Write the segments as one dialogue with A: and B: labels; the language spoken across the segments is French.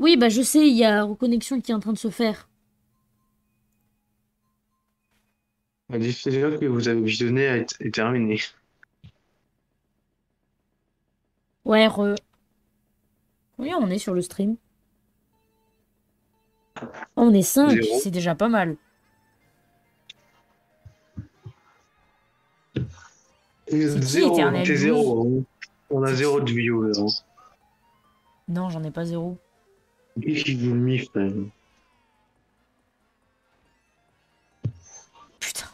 A: Oui, bah je sais, il y a reconnexion qui est en train de se faire.
B: La diffusion que vous avez visionnée est, est terminée.
A: Ouais, re... Combien on est sur le stream? On est 5,
B: Zéro.
A: c'est déjà pas mal. qui, Éternel
B: t'es zéro. hein. On a
A: C'est
B: zéro de viewers. hein.
A: Non, j'en ai pas zéro.
B: Vous mif, frère
A: Putain.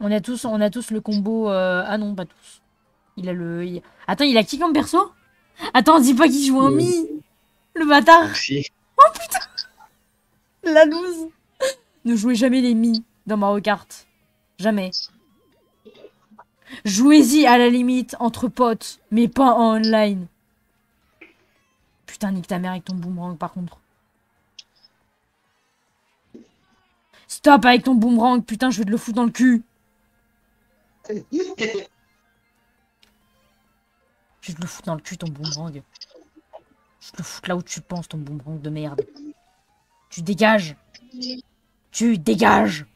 A: On a tous, on a tous le combo. euh, Ah non, pas tous. Il a le. il- Attends, il a qui comme perso? Attends, dis pas qu'il joue en mi Le bâtard
B: Si.
A: La loose Ne jouez jamais les mi dans Mario Kart. Jamais. Jouez-y à la limite entre potes, mais pas en online. Putain, nique ta mère avec ton boomerang par contre. Stop avec ton boomerang, putain, je vais te le foutre dans le cul. Je vais te le foutre dans le cul, ton boomerang. Je te le foutre là où tu penses, ton boomerang de merde. Tu dégages. Tu dégages.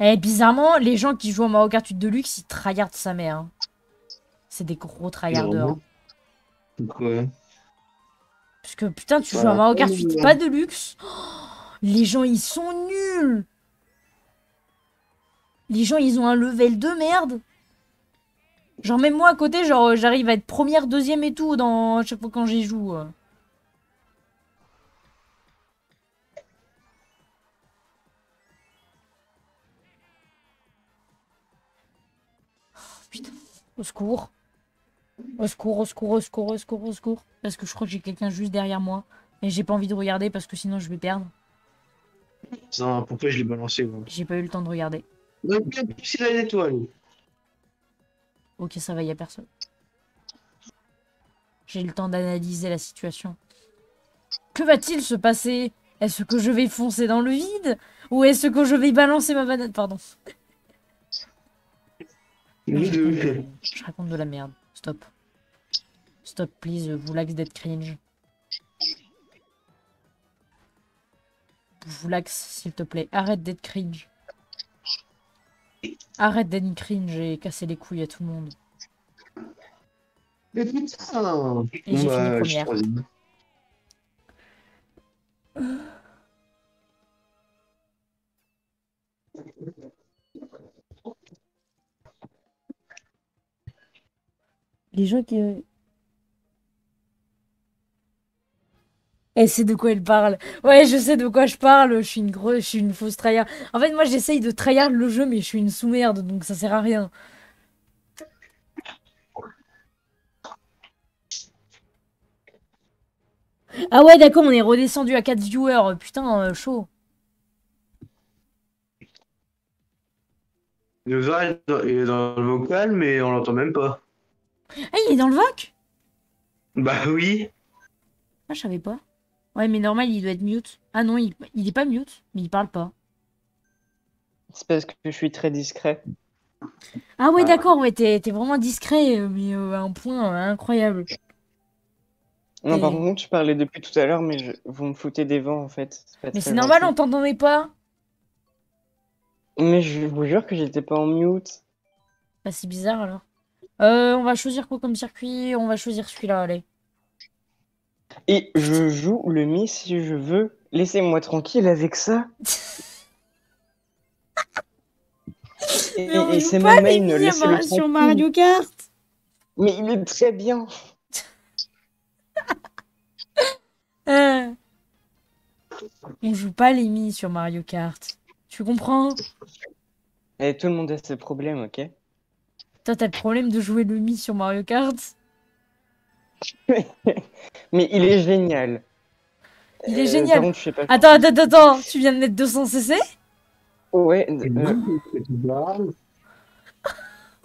A: Eh, bizarrement, les gens qui jouent à Mario Kart 8 Deluxe, ils tryhardent sa mère. hein. C'est des gros tryharders. Parce que putain, tu joues à Mario Kart 8 pas Deluxe. Oh, les gens, ils sont nuls. Les gens, ils ont un level de merde. Genre, même moi à côté, genre, j'arrive à être première, deuxième et tout dans chaque fois quand j'y joue. euh. Oh, Putain, au secours. Au secours, au secours, au secours, au secours, au secours. Parce que je crois que j'ai quelqu'un juste derrière moi. Et j'ai pas envie de regarder parce que sinon je vais perdre.
B: Pourquoi je l'ai balancé
A: J'ai pas eu le temps de regarder.
B: C'est la étoile.
A: Ok, ça va, y a personne. J'ai eu le temps d'analyser la situation. Que va-t-il se passer? Est-ce que je vais foncer dans le vide? Ou est-ce que je vais balancer ma banane? Pardon. Je raconte de la merde. Stop. Stop, please. Vous lax d'être cringe. Vous lax, s'il te plaît. Arrête d'être cringe. Arrête d'être cringe et casser les couilles à tout le monde.
B: Mais putain
A: Et j'ai fini
B: Bah, je suis
A: première.
B: troisième.
A: Les gens qui. Elle sait de quoi elle parle. Ouais, je sais de quoi je parle. Je suis une grosse, je suis une fausse tryhard. En fait, moi, j'essaye de tryhard le jeu, mais je suis une sous-merde, donc ça sert à rien. Ah ouais, d'accord, on est redescendu à 4 viewers. Putain, euh, chaud.
B: Le il est dans le vocal, mais on l'entend même pas.
A: Ah, il est dans le voc?
B: Bah oui.
A: Ah, je savais pas. Ouais, mais normal, il doit être mute. Ah non, il, il est pas mute, mais il parle pas.
C: C'est parce que je suis très discret.
A: Ah ouais,
B: Ah.
A: d'accord, ouais, t'es t'es vraiment discret, euh, mais euh, à un point euh, incroyable.
C: Non, par contre, je parlais depuis tout à l'heure, mais je- vous me foutez des vents en fait.
A: Mais c'est normal, on t'entendait pas.
C: Mais je vous jure que j'étais pas en mute.
A: Bah, c'est bizarre alors. Euh, on va choisir quoi comme circuit? On va choisir celui-là, allez.
C: Et je joue le Mi si je veux. Laissez-moi tranquille avec ça. Et, c'est
A: les
C: main, laissez-le
A: Mar- sur. Mario Kart.
C: Mais il est très bien.
A: Euh. On joue pas les mi sur Mario Kart. Tu comprends?
C: Et tout le monde a ses problèmes, ok?
A: Toi, t'as le problème de jouer le mi sur Mario Kart?
C: Mais il est génial.
A: Il est
C: Euh,
A: génial.
C: par contre, je sais pas.
A: Attends, attends, attends, attends. Tu viens de mettre 200 cc?
C: Ouais, euh.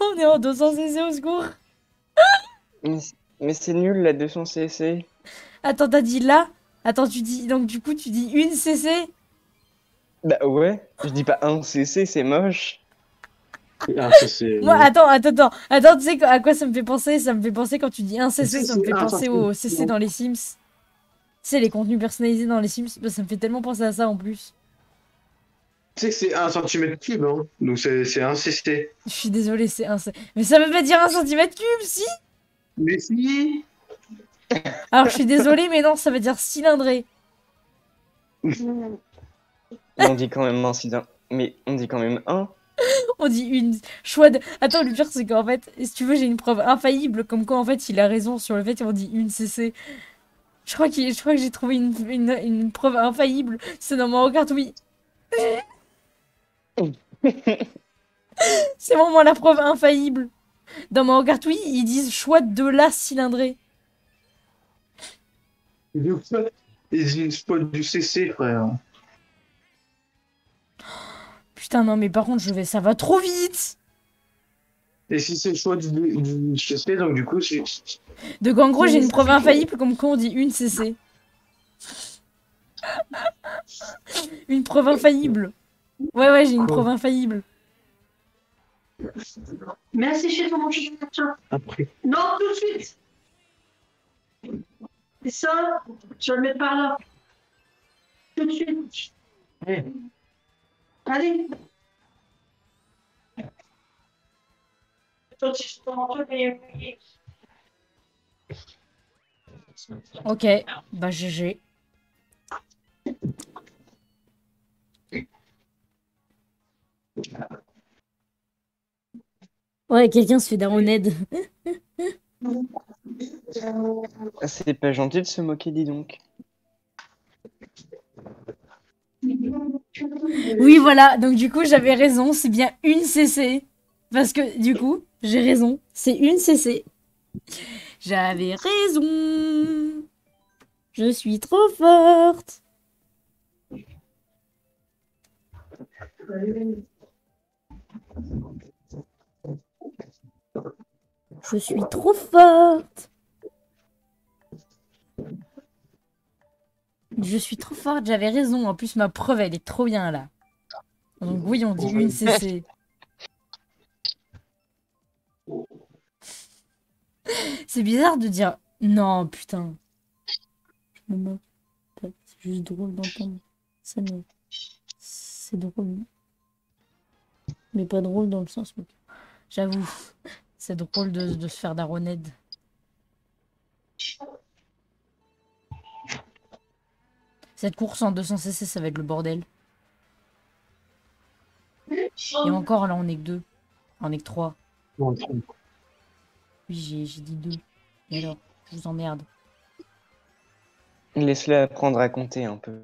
A: On est en 200 cc au secours.
C: mais, c'est nul la 200 cc.
A: Attends, t'as dit là? Attends, tu dis. Donc, du coup, tu dis une cc?
C: Bah ouais, je dis pas 1 cc, c'est moche.
B: Ah, ça.
A: Moi, attends, attends, attends, attends, tu sais à quoi ça me fait penser? Ça me fait penser quand tu dis un CC,
B: Si,
A: ça me fait penser au CC dans les Sims. Tu sais, les contenus personnalisés dans les Sims, bah, ça me fait tellement penser à ça en plus.
B: Tu sais que c'est 1 cm cube, hein. Donc c'est c'est un CC.
A: Je suis désolée, c'est un... Mais ça veut pas dire un centimètre cube, si?
B: Mais si
A: Alors, je suis désolée, mais non, ça veut dire cylindré.
C: Mais on dit quand même un cylindre. Mais on dit quand même un.
A: On dit une choix de... Attends, le pire, c'est qu'en fait, si tu veux, j'ai une preuve infaillible, comme quoi, en fait, il a raison sur le fait qu'on dit une CC. Je crois, qu'il- je crois que j'ai trouvé une, une, une preuve infaillible. C'est dans mon regard, oui. C'est vraiment la preuve infaillible. Dans mon regard, oui, ils disent choix de la cylindrée.
B: Il dit une spot du CC, frère.
A: Putain, non, mais par contre, je vais... ça va trop vite.
B: Et si c'est le choix du, du CC, donc du coup, c'est.
A: Donc, en gros, j'ai une preuve infaillible, comme quoi on dit une CC. une preuve infaillible. Ouais, ouais, j'ai une preuve infaillible.
D: Mais asséchez ton manche tiens.
B: Après.
D: Non, tout de suite. Et ça, tu vas le mettre par là. Tout de suite.
B: Ouais.
D: Allez. Mais-
A: Ok, bah GG. Ouais, quelqu'un se fait daroned.
C: C'est pas gentil de se moquer, dis donc.
A: Oui, voilà, donc du coup, j'avais raison, c'est bien une CC. Parce que du coup, j'ai raison, c'est une CC. J'avais raison. Je suis trop forte. Je suis trop forte. Je suis trop forte, j'avais raison. En plus, ma preuve, elle est trop bien là. Donc oui, on dit une CC. C'est bizarre de dire non, putain. C'est juste drôle d'entendre c'est drôle. Mais pas drôle dans le sens. J'avoue, c'est drôle de, de se faire daroned. Cette course en 200 cc, ça va être le bordel. Et encore, là, on est que deux. On est que trois. Oui, j'ai j'ai dit deux. Et alors, je vous emmerde.
C: Laisse-le apprendre à compter un peu.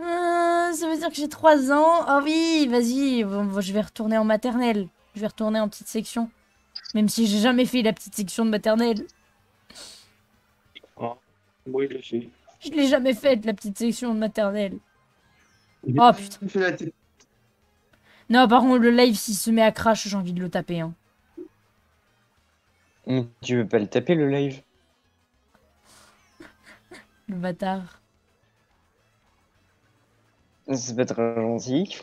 A: Euh, ça veut dire que j'ai 3 ans. Ah oui, vas-y, je vais retourner en maternelle. Je vais retourner en petite section. Même si j'ai jamais fait la petite section de maternelle.
B: Oui, il le fait.
A: Je l'ai jamais faite, la petite section de maternelle. Oh putain. Non, par contre, le live, s'il se met à crash, j'ai envie de le taper. Hein.
C: Mais tu veux pas le taper le live?
A: Le bâtard.
C: C'est pas très gentil.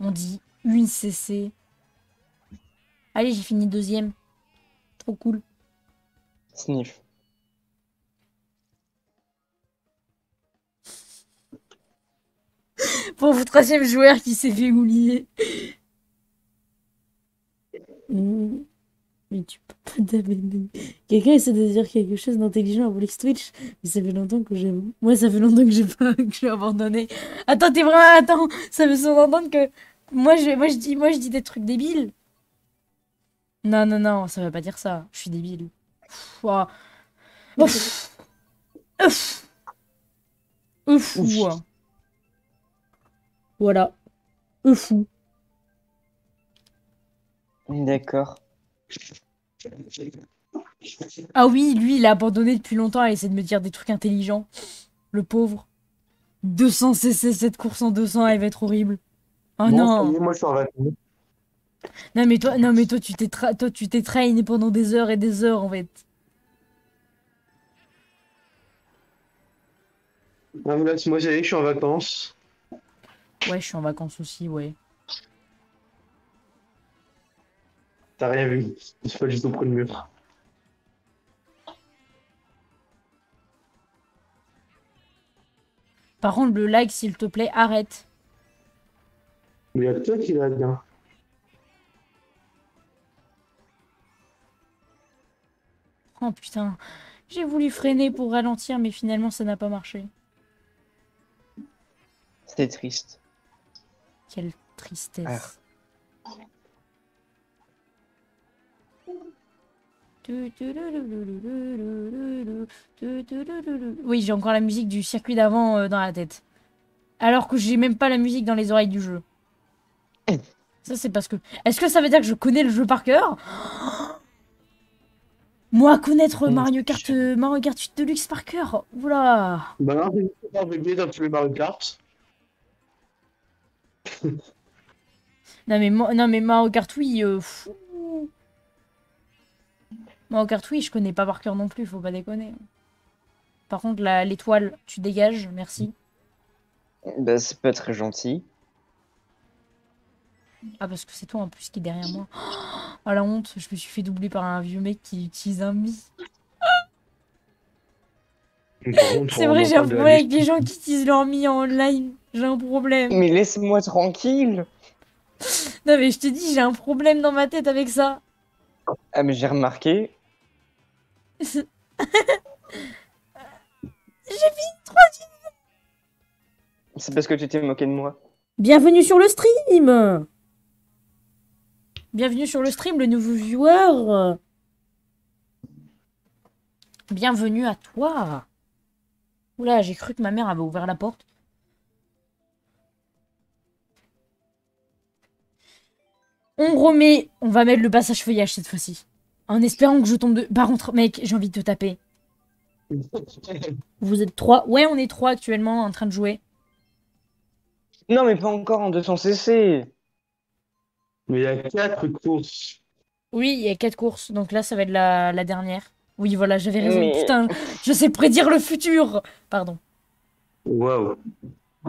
A: On dit une CC. Allez, j'ai fini deuxième. Trop cool. Pauvre troisième joueur qui s'est fait oublier. Mmh. Mais tu peux pas. Quelqu'un essaie de dire quelque chose d'intelligent à Volex Twitch, mais ça fait longtemps que j'ai. Moi, ça fait longtemps que j'ai pas que j'ai abandonné. Attends, t'es vraiment. Attends, ça me semble entendre que. Moi je... moi, je dis... moi, je dis des trucs débiles. Non, non, non, ça veut pas dire ça. Je suis débile. Pff, ouah. Ouf. Ouf. Ouf.
C: Ouf.
A: Voilà. Oufou.
C: D'accord.
A: Ah oui, lui, il a abandonné depuis longtemps à essayer de me dire des trucs intelligents. Le pauvre. 200 cc cette course en 200, elle va être horrible. Oh
B: Bon,
A: non.
B: est, moi je suis en vacances.
A: Non mais toi, non mais toi tu t'es tra- toi tu t'es trainé pendant des heures et des heures en fait.
B: Ah, mais là, moi ça y est, je suis en vacances.
A: Ouais, je suis en vacances aussi, ouais.
B: T'as rien vu. Je suis pas du tout près le mur.
A: Par contre, le like, s'il te plaît, arrête.
B: Mais il y a toi qui va bien.
A: Oh putain, j'ai voulu freiner pour ralentir, mais finalement ça n'a pas marché.
C: C'est triste.
A: Quelle tristesse. Oui, j'ai encore la musique du circuit d'avant euh, dans la tête. Alors que j'ai même pas la musique dans les oreilles du jeu. Ça, c'est parce que. Est-ce que ça veut dire que je connais le jeu par cœur Moi, connaître
C: Oh,
A: Mario Kart, euh, Mario Kart 8 Deluxe par cœur Oula
B: Bah non, tous les Mario Kart.
A: Non mais, mo- non mais Mario Kart oui, euh, fou. Mario Kart oui, je connais pas par cœur non plus, faut pas déconner. Par contre, la- l'étoile, tu dégages, merci.
C: Bah, c'est pas très gentil.
A: Ah parce que c'est toi en plus qui est derrière moi. Oh la honte, je me suis fait doubler par un vieux mec qui utilise un mi. C'est vrai, j'ai un problème avec les gens qui utilisent leur mi en online. J'ai un problème.
C: Mais laisse-moi tranquille.
A: Non mais je te dis, j'ai un problème dans ma tête avec ça.
C: Ah, mais j'ai remarqué. C'est parce que tu t'es moqué de moi.
A: Bienvenue sur le stream Bienvenue sur le stream, le nouveau viewer Bienvenue à toi Oula, j'ai cru que ma mère avait ouvert la porte. On remet... On va mettre le passage feuillage cette fois-ci. En espérant que je tombe de... Par contre, mec, j'ai envie de te taper. Vous êtes trois Ouais, on est trois actuellement en train de jouer.
C: Non, mais pas encore en 200 cc.
B: Mais il y a quatre courses.
A: Oui, il y a quatre courses, donc là, ça va être la, la dernière. Oui, voilà, j'avais raison.
C: Mais-
A: Putain, je sais prédire le futur. Pardon.
B: Waouh.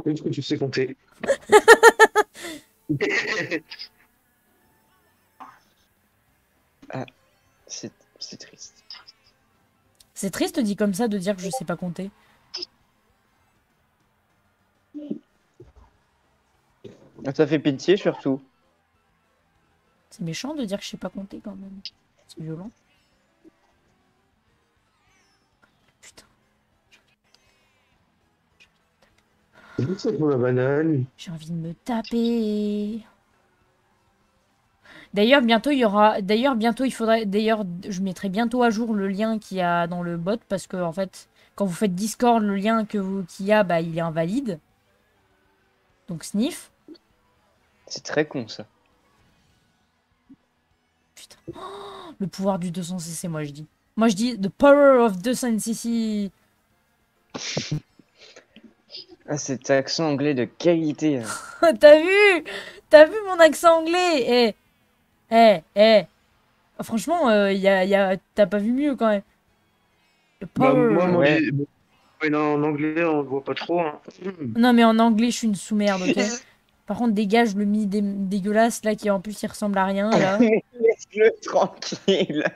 B: Est-ce que tu sais compter?
C: C'est c'est triste.
A: C'est triste dit comme ça de dire que je sais pas compter.
C: Ça fait pitié surtout.
A: C'est méchant de dire que je sais pas compter quand même. C'est violent. Putain, j'ai envie de me taper. D'ailleurs, bientôt il y aura. D'ailleurs, bientôt il faudrait. D'ailleurs, je mettrai bientôt à jour le lien qu'il y a dans le bot parce que en fait, quand vous faites Discord, le lien que vous qu'il y a, bah, il est invalide. Donc sniff.
C: C'est très con ça.
A: Putain. Oh, le pouvoir du 200cc, moi je dis. Moi je dis the power of 200cc.
C: Ah, cet accent anglais de qualité. hein.
A: T'as vu? T'as vu mon accent anglais? Eh Eh Eh Franchement, euh, y a, y a... t'as pas vu mieux quand même. The
B: Bah, moi,
C: Ouais.
B: Non, en anglais, on le voit pas trop. Hein.
A: Non mais en anglais, je suis une sous-merde, ok Par contre, dégage le mi dé- dégueulasse là qui en plus il ressemble à rien
C: Laisse-le tranquille.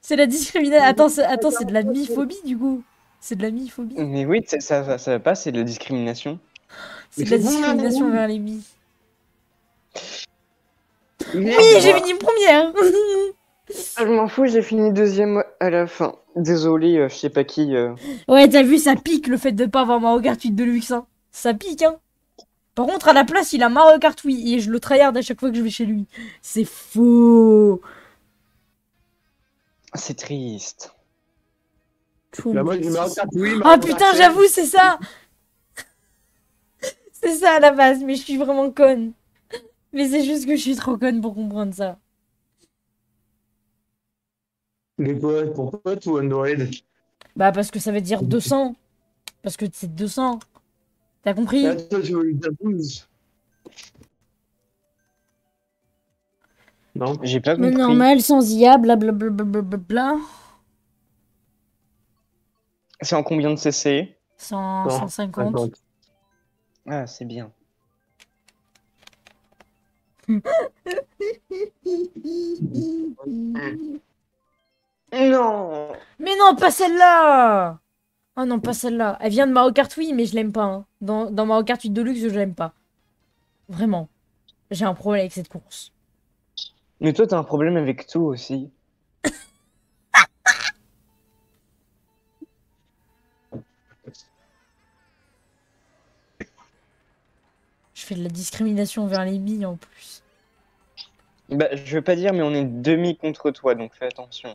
A: C'est la discrimination. Attends, c'est... Attends, c'est de la mi-phobie du coup. C'est de la mi-phobie.
C: Mais oui, ça, ça, ça, ça va pas, c'est de la discrimination.
A: C'est de la
B: Mais
A: discrimination vers les mi.
B: Merde,
A: Oui, j'ai fini première
C: Ah, je m'en fous, j'ai fini deuxième à la fin. Désolé, euh, je sais pas qui. euh.
A: Ouais, t'as vu, ça pique le fait de pas avoir Mario Kart 8 de luxe, hein. Ça pique, hein. Par contre, à la place, il a Mario Kart oui et je le tryhard à chaque fois que je vais chez lui. C'est faux.
C: C'est triste.
A: Mais
B: Mario Kart, oui,
A: Ah putain, j'avoue, c'est ça. C'est ça à la base, mais je suis vraiment conne. Mais c'est juste que je suis trop conne pour comprendre ça.
B: Les quoi Pour pote ou Android?
A: Bah parce que ça veut dire 200. Parce que c'est 200. T'as compris?
B: Attends, tu veux lui dire 12 Non
C: J'ai pas
A: Mais
C: compris.
A: normal, sans IA, blablabla.
C: C'est en combien de CC
A: 100,
B: Non,
A: 150.
B: Attends.
C: Ah, c'est bien. Non
A: Mais non, pas celle-là Oh non, pas celle-là. Elle vient de Mario Kart, oui, mais je l'aime pas. hein. Dans, dans Mario Kart 8 Deluxe, je l'aime pas. Vraiment. J'ai un problème avec cette course.
C: Mais toi, t'as un problème avec tout aussi.
A: Je fais de la discrimination vers les billes en plus.
C: Bah, je veux pas dire, mais on est demi contre toi, donc fais attention.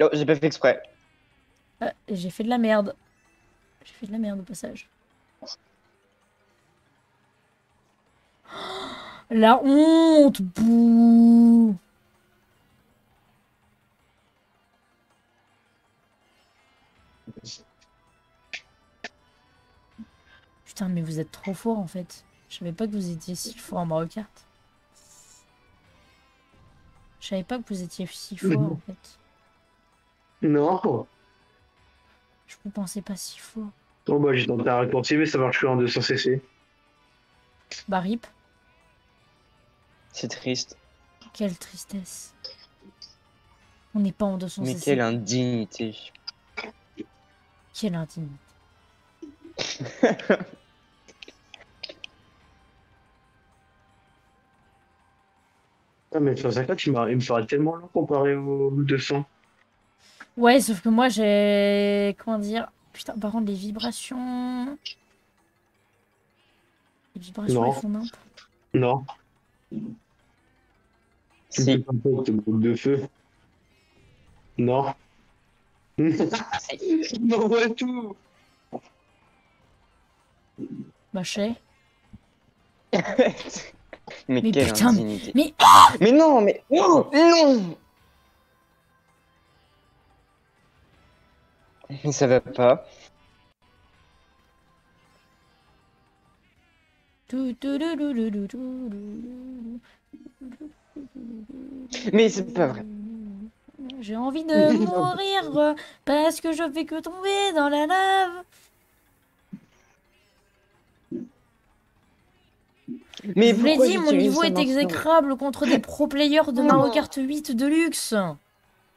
C: Oh, j'ai pas fait exprès.
A: Ah, j'ai fait de la merde. J'ai fait de la merde au passage. La honte Bouh Putain, mais vous êtes trop fort en fait. Je savais pas que vous étiez si fort en Mario Kart. Je savais pas que vous étiez si fort en fait.
B: Non
A: Je vous pensais pas si fort.
B: Bon, bah, j'ai tenté un raccourci, mais ça marche que en 200 cc.
A: Bah rip,
C: C'est triste.
A: quelle tristesse. On n'est pas en 200
C: Mais
A: cc.
C: quelle indignité.
A: Quelle intimité.
B: Ah, mais 150, il, il me paraît tellement long comparé au 200.
A: Ouais, sauf que moi j'ai. Comment dire Putain, par contre, les vibrations. Les vibrations,
B: Non.
A: elles font.
B: Non.
C: Si.
B: de feu. Non. non, ouais, tout.
A: Bah, je sais.
C: mais,
A: Mais
C: quelle
A: putain,
C: indignité.
A: mais-
C: Mais non, mais. Oh, non Mais ça va pas. Mais c'est pas vrai.
A: J'ai envie de mourir parce que je fais que tomber dans la lave.
C: Mais
A: je vous l'ai dit, mon niveau est exécrable contre des pro players de Mario Kart 8 Deluxe.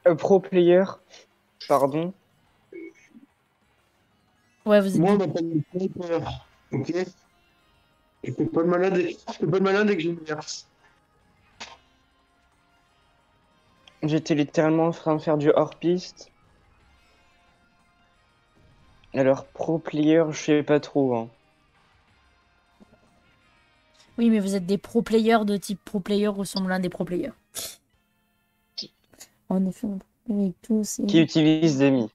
C: Euh, pro player, pardon.
A: Ouais, vous êtes
B: Moi, on m'appelle le sniper. Ok Je fais pas de malade et, je fais pas de malade et que j'ai une verse.
C: J'étais littéralement en train de faire du hors-piste. Alors, pro player, je sais pas trop. Hein.
A: Oui, mais vous êtes des pro players de type pro player ressemblant à des pro players. En effet, on peut avec tout, c'est-
C: Qui utilise des mi?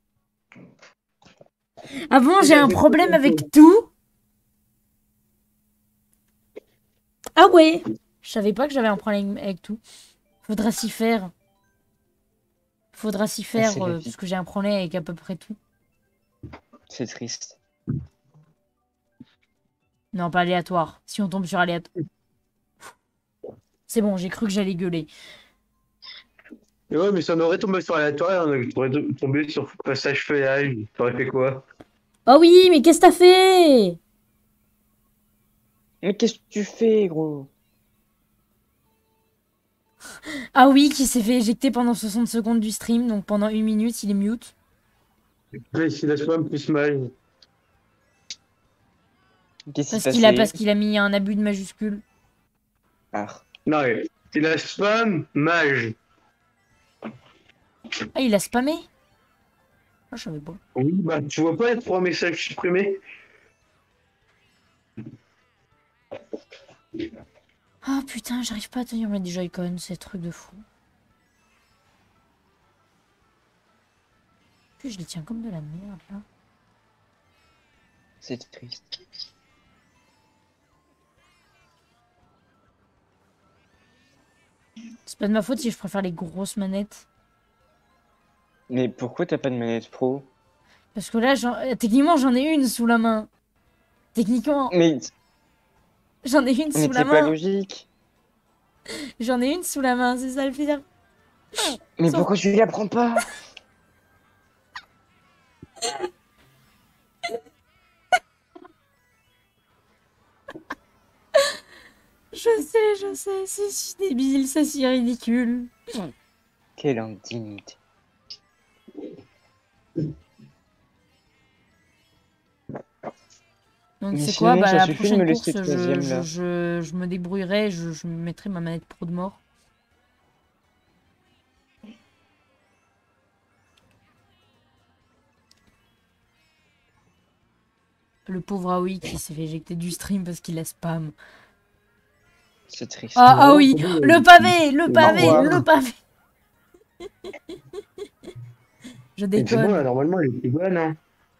A: Avant, j'ai un problème avec tout? Ah ouais Je savais pas que j'avais un problème avec tout. Faudra s'y faire. Faudra s'y faire,
C: c'est la
A: euh, parce que j'ai un problème avec à peu près tout.
C: C'est triste.
A: Non, pas aléatoire. Si on tombe sur aléatoire. C'est bon, j'ai cru que j'allais gueuler.
B: Et ouais, mais ça on aurait tombé sur aléatoire, on aurait to- tombé sur passage feuillage. T'aurais fait quoi?
A: Oh oui, mais qu'est-ce que t'as fait?
C: Mais qu'est-ce que tu fais, gros?
A: Ah oui, qui s'est fait éjecter pendant 60 secondes du stream, donc pendant une minute, il est mute.
B: C'est la spam plus mal.
C: Qu'est-ce qui
A: Parce qu'il a, parce qu'il a mis un abus de majuscule.
C: Ah.
B: Non, mais c'est la spam mage.
A: Ah, il a spammé Ah, je savais pas.
B: Oui, bah tu vois pas les trois messages supprimés
A: Ah putain, j'arrive pas à tenir mes Joy-Con, c'est truc de fou. Puis je les tiens comme de la merde là.
C: C'est triste.
A: C'est pas de ma faute si je préfère les grosses manettes.
C: Mais pourquoi t'as pas de manette pro?
A: Parce que là, euh, techniquement, j'en ai une sous la main. Techniquement,
C: Mais,
A: j'en ai une
C: mais
A: sous la
C: c'est pas
A: main.
C: logique.
A: J'en ai une sous la main, c'est ça le pire.
C: Mais pourquoi tu la prends pas?
A: Je sais, je sais, c'est si débile, c'est si ridicule.
C: Quelle indignité.
A: Donc c'est quoi bah, La prochaine course, je, je,
C: là.
A: je, je me débrouillerai, je, je mettrai ma manette pro de mort. Le pauvre Aoi qui s'est fait éjecter du stream parce qu'il a spam.
C: C'est triste.
A: Ah, ah oui, oh, le pavé, le pavé, le pavé. Je
B: déconne. C'est bon, là, normalement, il est bonne. Hein.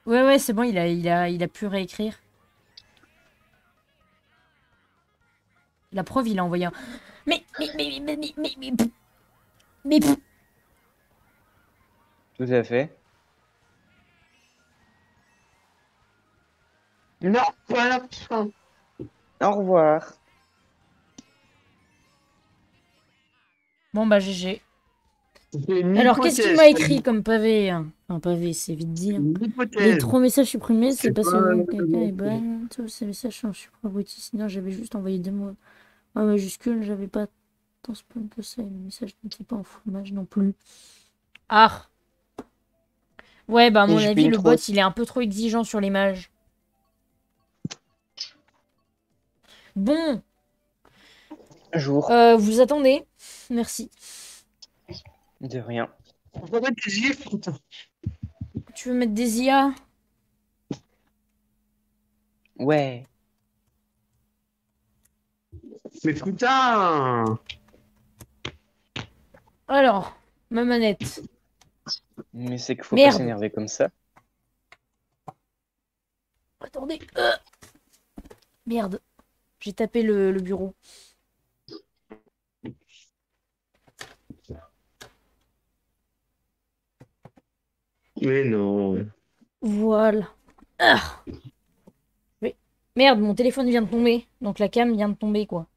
A: Ouais, ouais, c'est bon, il a, il, a, il a pu réécrire. La preuve, il a envoyé un... Mais, mais, mais, mais, mais, mais, mais... Mais...
C: Tout à fait.
B: Non, voilà.
C: Au revoir.
A: Bon, bah, GG. Alors, qu'est-ce qu'il m'a écrit comme pavé hein? Un pavé, c'est vite dit. hein. Les trois messages supprimés, c'est parce
B: pas-
A: que quelqu'un est ban. Tous ces messages sont super abrutis. Sinon, j'avais juste envoyé des mots en majuscule. J'avais pas tant spam que ça. et Le message n'était pas en fromage non plus. Ah Ouais, bah, à mon avis, le
C: trop.
A: bot, il est un peu trop exigeant sur l'image. Bon,
C: Jour.
A: euh, vous attendez? Merci.
C: De rien.
B: On va mettre des gifs.
A: Tu veux mettre des IA
C: Ouais.
B: Mais putain
A: Alors, ma manette.
C: Mais c'est qu'il faut
A: Merde.
C: pas s'énerver comme ça.
A: Attendez. Euh. Merde. J'ai tapé le, le bureau.
B: Mais non.
A: Voilà. Ah. Mais- Merde, mon téléphone vient de tomber. Donc la cam vient de tomber, quoi.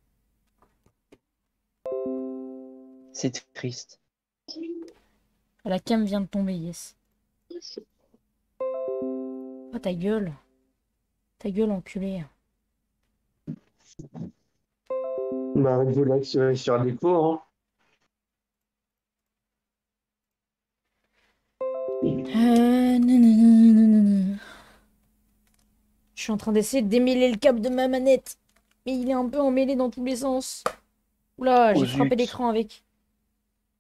C: C'est triste.
A: La cam vient de tomber, yes. Oh, ta gueule. Ta gueule, enculé.
B: Bah, relax sur, sur des cours. Hein.
A: Euh. Je suis en train d'essayer de démêler le câble de ma manette. Mais il est un peu emmêlé dans tous les sens. Oula, j'ai
C: Oh,
A: frappé
C: zut.
A: l'écran avec.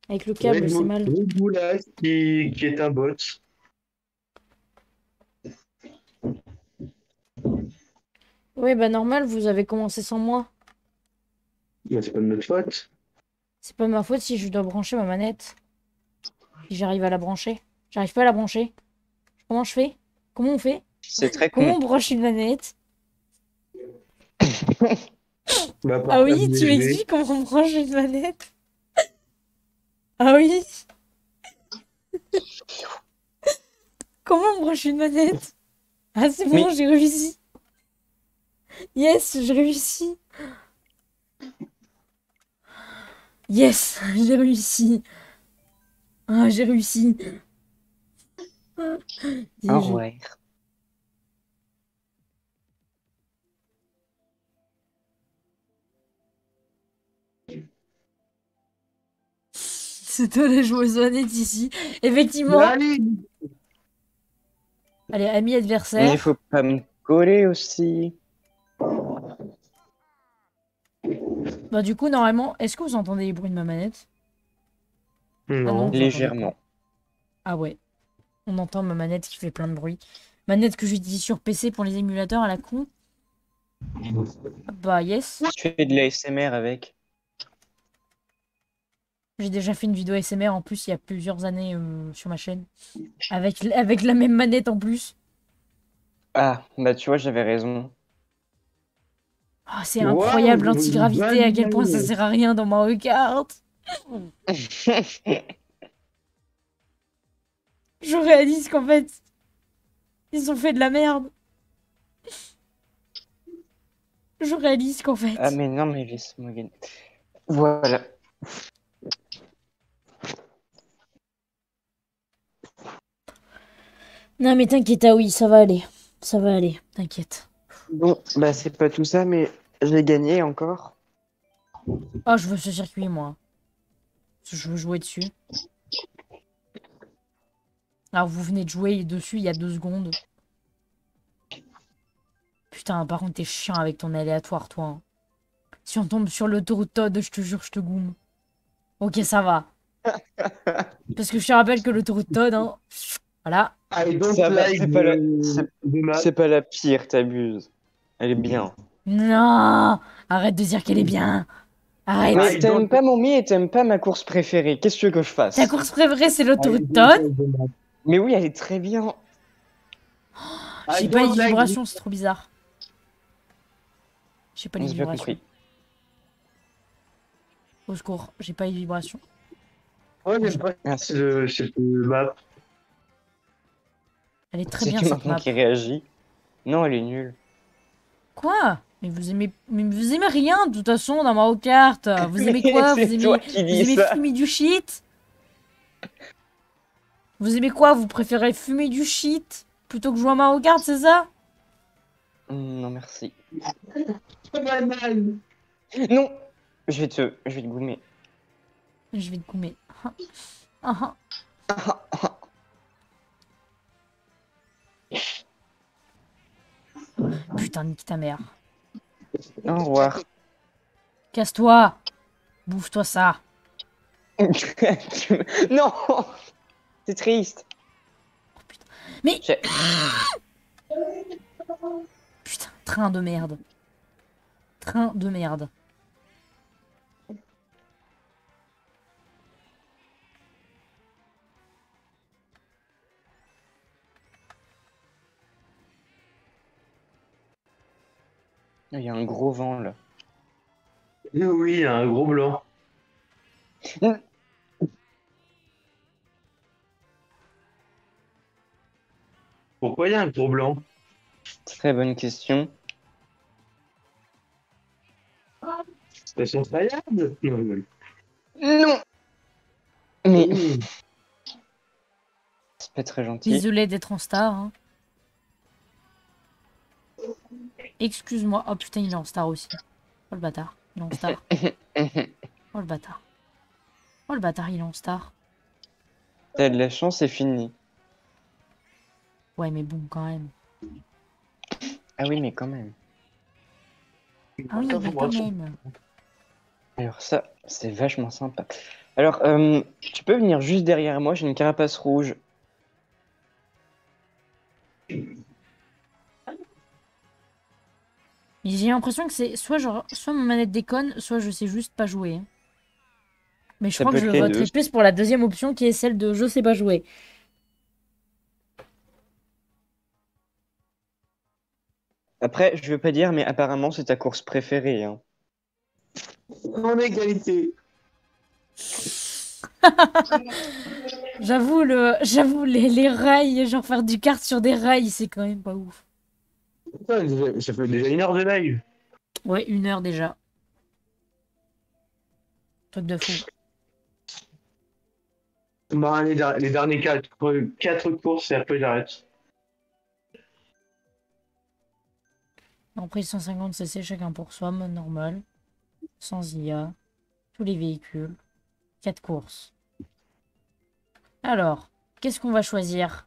A: Avec le câble, c'est mal.
B: Ice qui, qui est un bot.
A: Ouais, bah normal, vous avez commencé sans moi.
B: Mais c'est pas de notre faute.
A: C'est pas ma faute si je dois brancher ma manette. Si j'arrive à la brancher. J'arrive pas à la brancher. Comment je fais? Comment on fait?
C: C'est très
A: Comment
C: con.
A: on branche une manette?
B: Bah,
A: Ah oui, tu m'expliques comment on branche une manette? Ah oui Comment on branche une manette? Ah c'est bon, j'ai réussi. Yes, j'ai réussi. Yes, j'ai réussi. Ah, j'ai réussi. Ah,
C: Au
A: j'ai-
C: revoir.
A: C'est toi la joueuse honnête ici. Effectivement.
B: Allez,
A: Allez, ami
C: Mais
A: adversaire.
C: il faut pas me coller aussi.
A: Bah du coup, normalement, est-ce que vous entendez les bruits de ma manette?
B: Non.
A: non.
C: Légèrement.
A: Ah ouais. On entend ma manette qui fait plein de bruit. Manette que j'utilise sur PC pour les émulateurs à la con. Bah yes.
C: Tu fais de l'ASMR avec.
A: J'ai déjà fait une vidéo SMR en plus il y a plusieurs années euh, sur ma chaîne. Avec, avec la même manette en plus.
C: Ah, bah tu vois, j'avais raison.
A: Ah, c'est incroyable l'antigravité, à quel point ça sert à rien dans Mario Kart. Je réalise qu'en fait, ils ont fait de la merde. je réalise qu'en fait.
C: Ah, mais non, mais laisse-moi gagner. Voilà.
A: Non, mais t'inquiète, ah oui, ça va aller. Ça va aller, t'inquiète.
C: Bon, bah, c'est pas tout ça, mais j'ai gagné encore.
A: Ah, je veux ce circuit, moi. Je veux jouer dessus. Alors, vous venez de jouer dessus il y a deux secondes. Putain, par contre, t'es chiant avec ton aléatoire, toi. hein. Si on tombe sur l'autoroute Todd, je te jure, je te goume. Ok, ça va. Parce que je te rappelle que l'autoroute Todd, hein, voilà.
B: Like
C: c'est pas la- pas la pire, t'abuses. Elle est bien.
A: Non Arrête de dire qu'elle est bien Arrête
C: Mais t'aimes pas mon mi et t'aimes pas ma course préférée. Qu'est-ce que tu veux que je fasse?
A: Ta course préférée, c'est l'autoroute Todd?
C: Mais oui, elle est très bien.
A: J'ai pas les vibrations, c'est trop bizarre. J'ai pas les vibrations.
C: compris.
A: Au secours, j'ai pas les vibrations.
B: Ouais, mais c'est cette map.
A: Elle est très bien
C: que
A: cette map.
C: qui réagit. Non, elle est nulle.
A: Quoi? Mais vous aimez, mais vous aimez rien de toute façon dans Mario Kart. Vous aimez quoi? Vous aimez, vous aimez du shit? Vous aimez quoi? Vous préférez fumer du shit plutôt que jouer à Mario Kart, c'est ça?
C: Mm, Non, merci. Non Je vais te, je vais te goumer.
A: Je vais te goumer. Ah, ah. Putain, nique ta mère.
C: Au revoir.
A: Casse-toi Bouffe-toi ça
C: non C'est triste.
A: Mais
C: J'ai-
A: Putain, train de merde. Train de merde.
C: Il y a un gros vent là.
B: Oui, oui, il y a un gros blanc. Pourquoi il y a un gros blanc?
C: Très bonne question.
B: Station Fayard Non, non.
C: Non Mais
B: Mmh.
C: c'est pas très gentil.
A: Désolé d'être en star. hein. Excuse-moi. Oh putain, il est en star aussi. Oh le bâtard. Il est en star. Oh le bâtard. Oh le bâtard, il est en star.
C: T'as de la chance, c'est fini.
A: Ouais, mais bon, quand même.
C: Ah oui, mais quand même.
A: Ah oui, mais quand même.
C: Alors ça, c'est vachement sympa. Alors, euh, tu peux venir juste derrière moi, j'ai une carapace rouge.
A: J'ai l'impression que c'est soit genre, soit ma manette déconne, soit je sais juste pas jouer. Mais je
C: Ça
A: crois que je voterai plus pour la deuxième option qui est celle de je sais pas jouer.
C: Après, je veux pas dire, mais apparemment, c'est ta course préférée. Hein.
B: En égalité.
A: J'avoue, le... j'avoue les, les rails, genre faire du kart sur des rails, c'est quand même pas ouf.
B: Ça fait déjà une heure de live.
A: Ouais, une heure déjà. Truc de fou.
B: Bah, les, les derniers quatre, quatre courses et après j'arrête.
A: En prix 150 cc chacun pour soi, mode normal. Sans IA. Tous les véhicules. 4 courses. Alors, qu'est-ce qu'on va choisir?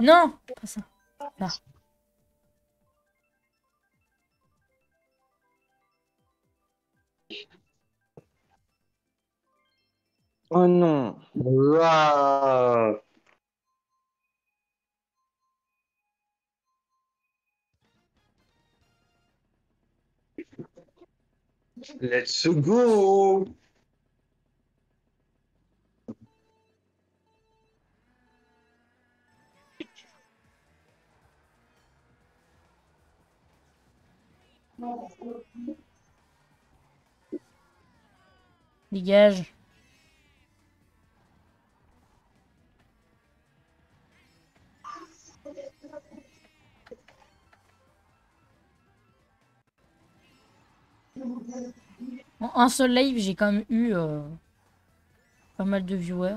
A: Non Pas ça. Là.
C: Oh non
B: Waouh. Let's go.
A: Dégage. En un seul live, j'ai quand même eu euh, pas mal de viewers.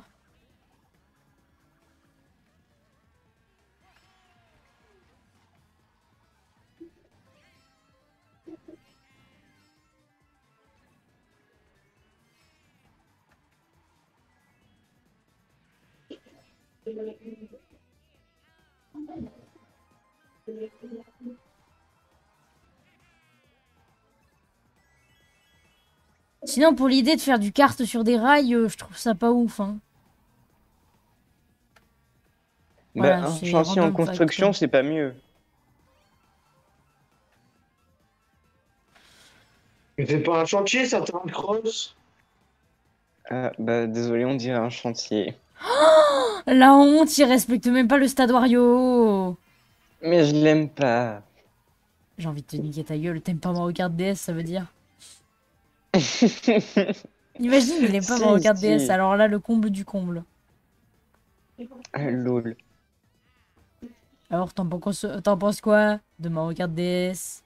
A: Sinon, pour l'idée de faire du kart sur des rails, euh, je trouve ça pas ouf. Hein. Voilà,
C: bah, un chantier en construction, c'est pas mieux.
B: Mais c'est pas un chantier, c'est un cross?
C: Ah, bah, désolé, on dirait un chantier.
A: La honte, il respecte même pas le stade Wario.
C: Mais je l'aime pas.
A: J'ai envie de te niquer ta gueule. T'aimes pas Mario Kart DS, ça veut dire Imagine, il aime pas
C: Si,
A: Kart
C: si.
A: DS. Alors là, le comble du comble.
C: Ah, lol.
A: Alors, t'en penses, quoi de Mario Kart DS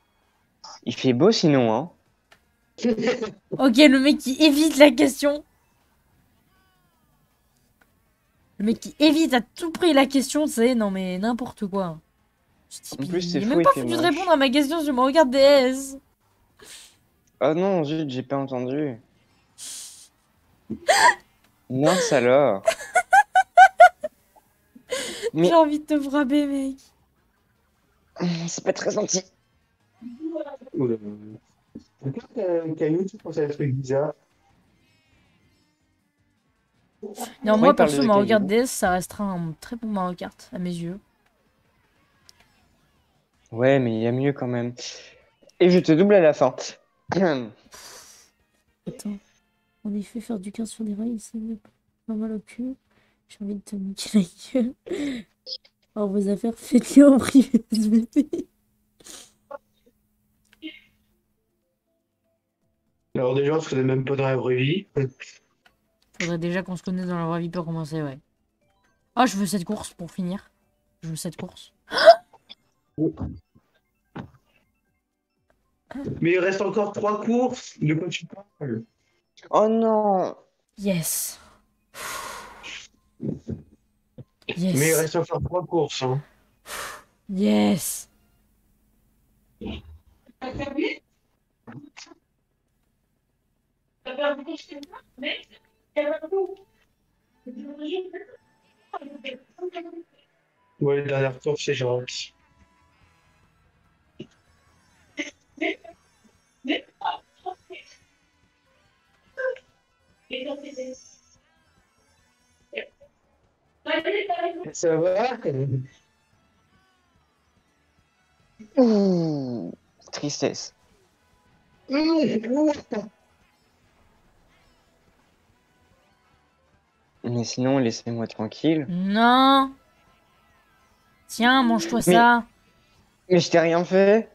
C: Il fait beau sinon, hein.
A: Ok, le mec qui évite la question. Le mec qui évite à tout prix la question, c'est non mais n'importe quoi.
C: En plus,
A: il
C: c'est
A: est
C: fou,
A: même
C: il
A: pas foutu de répondre à ma question sur Mario Kart DS.
C: Ah non, zut, j'ai pas entendu. Mince alors. Mais
A: J'ai envie de te frapper, mec.
C: c'est pas très gentil.
B: Pourquoi Caillou, tu penses à des trucs bizarres
A: Non,
C: Pourquoi
A: moi, perso, Mario Kart DS, ça restera un très bon Mario Kart, à mes yeux.
C: Ouais, mais il y a mieux quand même. Et je te double à la fin.
A: Attends. En effet, faire du kart sur des rails, c'est pas mal au cul. J'ai envie de te niquer la gueule. Alors, vos affaires, faites-les en privé, SVP.
B: Alors déjà, on se connaît même pas dans la vraie vie.
A: Faudrait déjà qu'on se connaisse dans la vraie vie pour commencer, ouais. Ah, je veux cette course pour finir. Je veux cette course.
B: Mais il reste encore trois courses. De quoi tu parles?
C: Oh non.
A: Yes.
B: Mais il
A: Yes.
B: reste encore trois courses. Hein.
A: Yes.
D: T'as perdu T'as perdu Mais.
B: Ouais, dernières courses, c'est gentil. Ça va?
C: Ouh, tristesse. Mais sinon, laissez-moi tranquille.
A: Non. Tiens, mange-toi
C: Mais-
A: ça.
C: Mais je t'ai rien fait.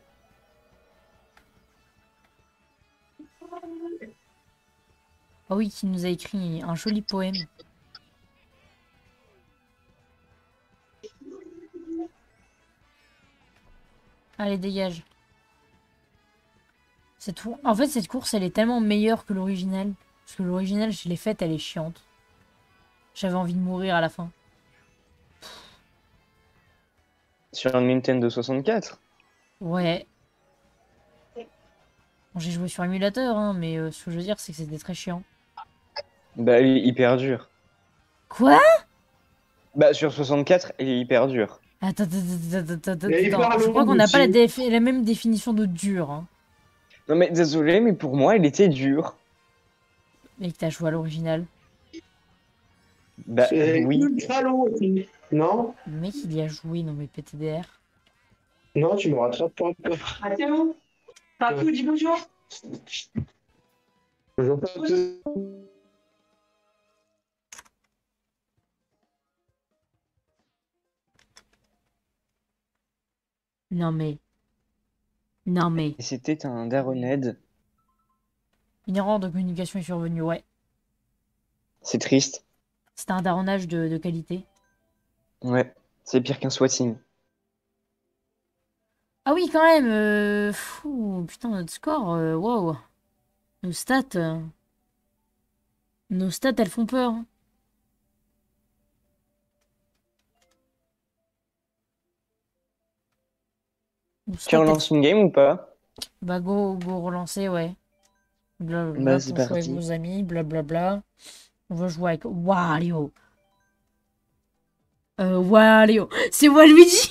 A: Ah oui, qui nous a écrit un joli poème. Allez, dégage. Cette En fait, cette course, elle est tellement meilleure que l'original. Parce que l'original, je l'ai faite, elle est chiante. J'avais envie de mourir à la fin.
C: Sur un Nintendo 64.
A: Ouais. Bon, J'ai joué sur émulateur, hein, mais euh, ce que je veux dire, c'est que c'était très chiant.
C: Bah, il est hyper dur.
A: Quoi?
C: Bah, sur 64, il est hyper dur.
A: Attends, attends, attends, attends, attends,
B: Mais
A: Je crois qu'on n'a pas la, défi- la même définition de dur. Hein.
C: Non, mais désolé, mais pour moi, il était dur.
A: Et que t'as joué à l'original.
C: Bah,
B: C'est
C: oui.
B: ultra long aussi. Non?
A: Le mec, il y a joué, non mais PTDR.
B: Non, tu me rattrapes pas encore.
D: Ah, c'est bon? T'as tout dit bonjour
B: J'entends
A: Non mais. Non mais.
C: Et c'était un Daroned.
A: Une erreur de communication est survenue, ouais.
C: C'est triste.
A: C'était un daronnage de, de qualité.
C: Ouais. C'est pire qu'un swatting.
A: Ah oui, quand même. euh, Fou, putain, notre score, euh, wow. Nos stats. euh, Nos stats, elles font peur. hein.
C: Tu relances une game ou pas?
A: Bah go, go relancer, ouais. Blablabla
C: Bah,
A: jouer avec vos amis, blablabla. On va jouer avec Wario. Euh, Wario. C'est Waluigi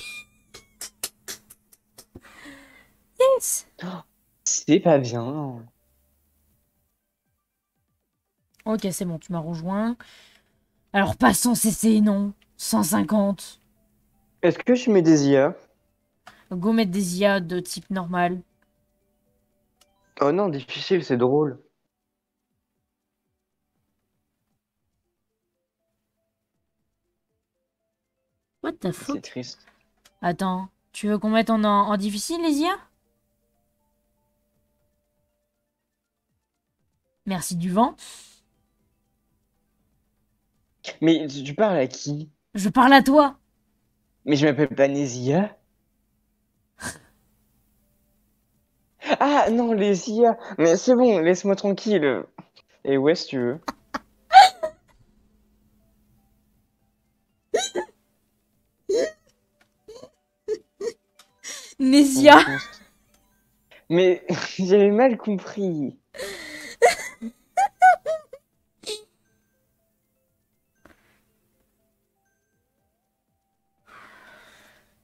A: Yes
C: C'est pas bien.
A: Ok, c'est bon, tu m'as rejoint. Alors pas sans cesser, non. 150.
C: Est-ce que je mets des IA
A: Go mettre des IA de type normal.
C: Oh non, difficile, c'est drôle.
A: What the
C: C'est
A: fuck?
C: triste.
A: Attends, tu veux qu'on mette en, en, en difficile les IA Merci du vent.
C: Mais tu tu parles à qui?
A: Je parle à toi.
C: Mais je m'appelle pas Nézia. Ah non, les IA. Mais c'est bon, laisse-moi tranquille. Et ouais, si tu veux.
A: Nésia.
C: Mais j'avais mal compris.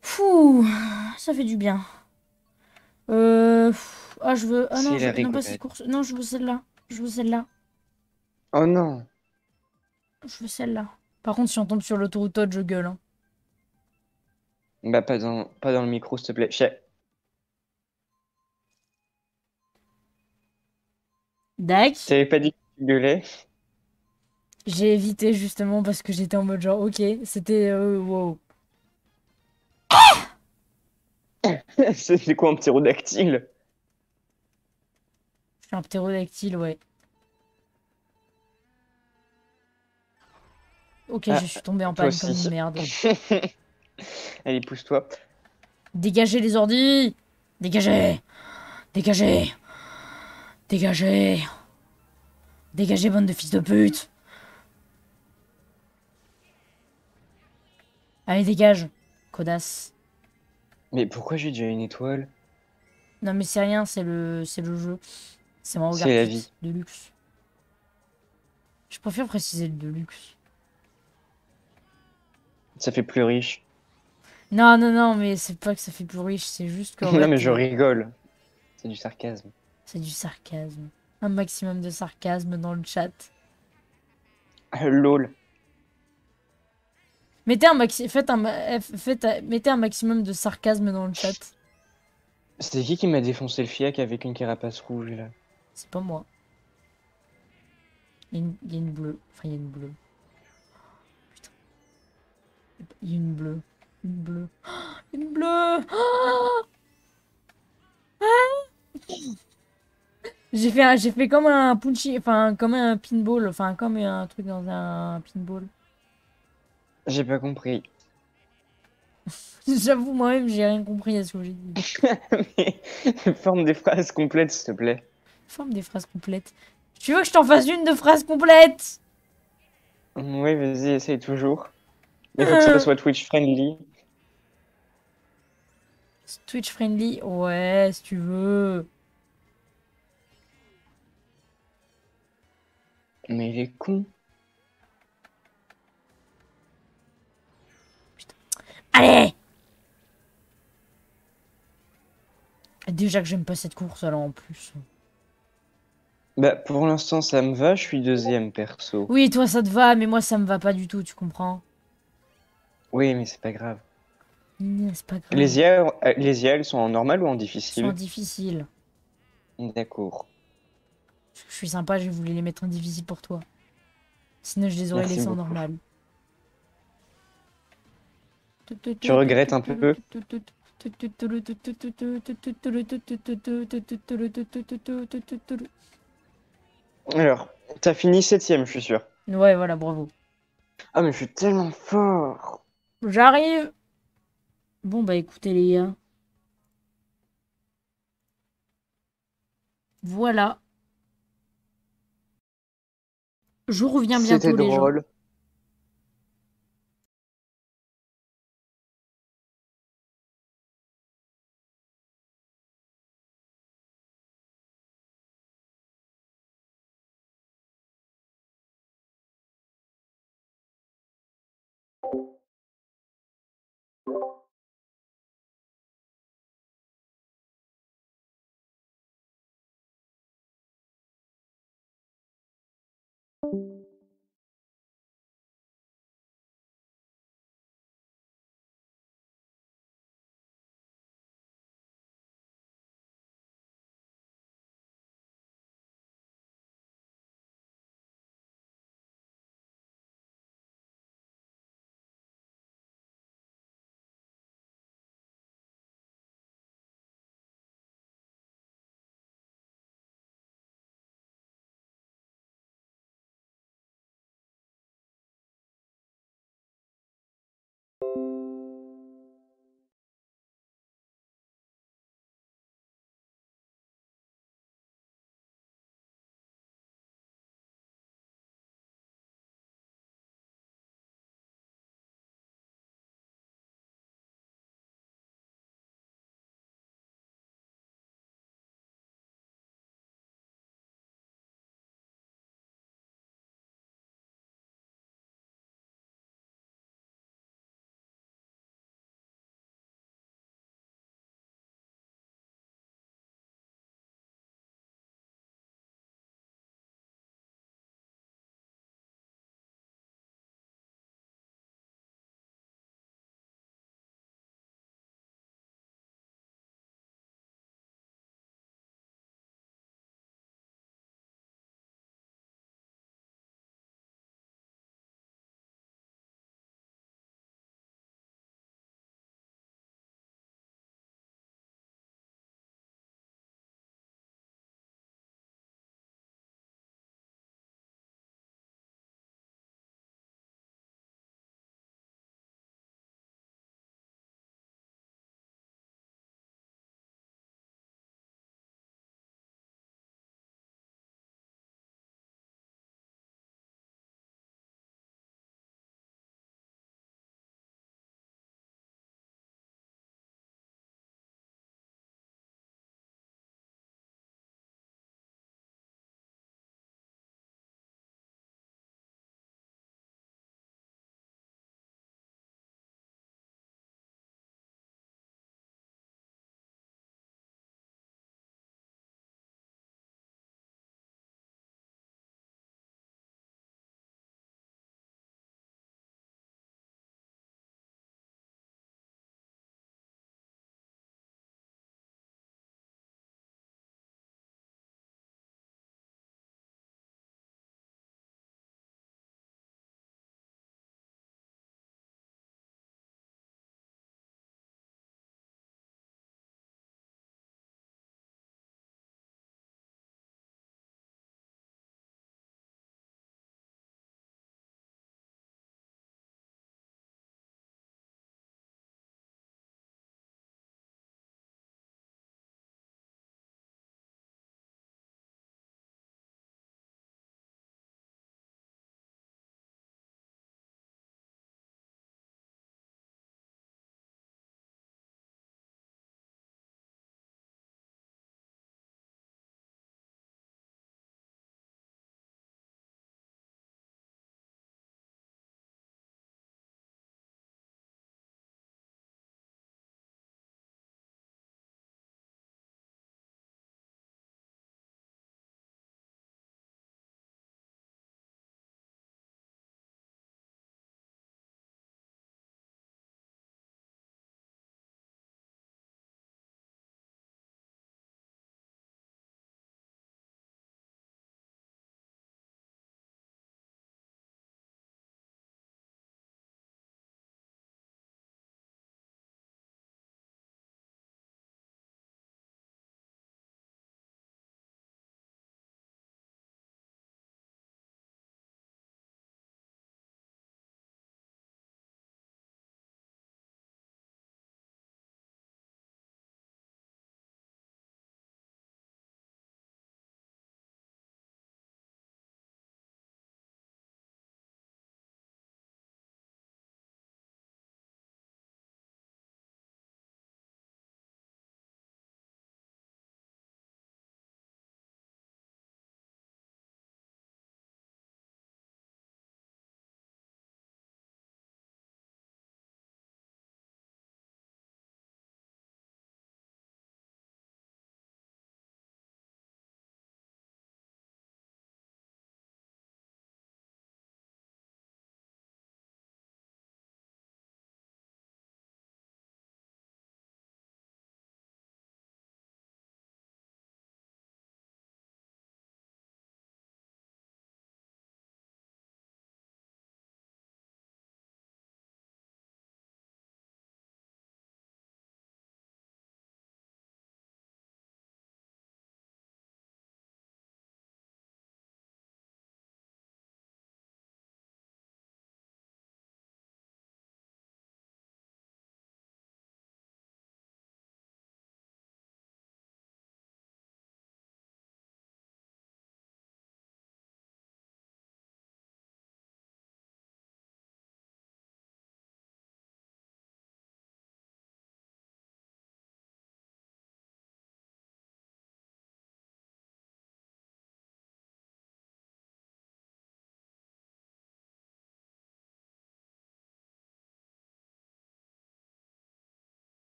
A: Fou, ça fait du bien. Euh... Ah, je veux... Ah non, je... non, pas cette course. Non, je veux celle-là. Je veux celle-là.
C: Oh non.
A: Je veux celle-là. Par contre, si on tombe sur l'autoroute je gueule. hein.
C: Bah pas dans, pas dans le micro, s'il te plaît. Chef.
A: Dac.
C: T'avais pas dit que tu gueulais?
A: J'ai évité justement parce que j'étais en mode genre, ok, c'était... euh, wow.
C: C'était quoi un ptérodactyle
A: Je suis un ptérodactyle, ouais. Ok,
C: Ah,
A: je suis tombé en panne comme une merde.
C: Allez, pousse-toi.
A: Dégagez les ordis Dégagez Dégagez Dégagez Dégagez, bande de fils de pute Allez, dégage Codasse.
C: Mais pourquoi j'ai déjà une étoile?
A: Non mais c'est rien, c'est le, c'est le jeu. C'est mon regard
C: la vie.
A: de luxe. Je préfère préciser le de luxe.
C: Ça fait plus riche.
A: Non, non, non, mais c'est pas que ça fait plus riche, c'est juste que...
C: non, mais je rigole. C'est du sarcasme.
A: C'est du sarcasme. Un maximum de sarcasme dans le chat.
C: Ah, lol.
A: Mettez un, maxi... Faites un... ma- Faites... Mettez un maximum de sarcasme dans le chat.
C: C'était qui qui m'a défoncé le fiac avec une carapace rouge là?
A: C'est pas moi. Il y, a une... il y a une bleue. Enfin, il y a une bleue. Putain. Il y a une bleue. Une bleue. Oh, une bleue Oh Ah J'ai fait, un... j'ai fait comme un punchy, enfin comme un pinball, enfin comme un truc dans un pinball.
C: J'ai pas compris.
A: J'avoue moi-même j'ai rien compris à ce que j'ai dit.
C: Mais forme des phrases complètes, s'il te plaît.
A: Forme des phrases complètes. Tu veux que je t'en fasse une de phrase complète
C: Oui, vas-y, essaye toujours. Il faut que ça soit Twitch friendly.
A: Twitch friendly Ouais, si tu veux.
C: Mais il est con.
A: Allez Déjà que j'aime pas cette course alors en plus.
C: Bah, pour l'instant, ça me va, je suis deuxième perso.
A: Oui, toi ça te va, mais moi ça me va pas du tout, tu comprends
C: Oui, mais c'est pas grave.
A: Mmh, C'est pas grave.
C: Les IA, euh, les IA, elles sont en normal ou en
A: Ils
C: difficile
A: sont difficiles.
C: D'accord.
A: Je suis sympa, j'ai voulu les mettre en difficile pour toi. Sinon je les aurais laissés en normal.
C: Tu regrettes un peu alors, t'as fini septième, je suis sûr.
A: Ouais, voilà, bravo.
C: Ah, mais je suis tellement fort.
A: J'arrive. Bon, bah écoutez, les gars. Voilà. Je reviens bientôt, les gens.
C: drôle.
A: you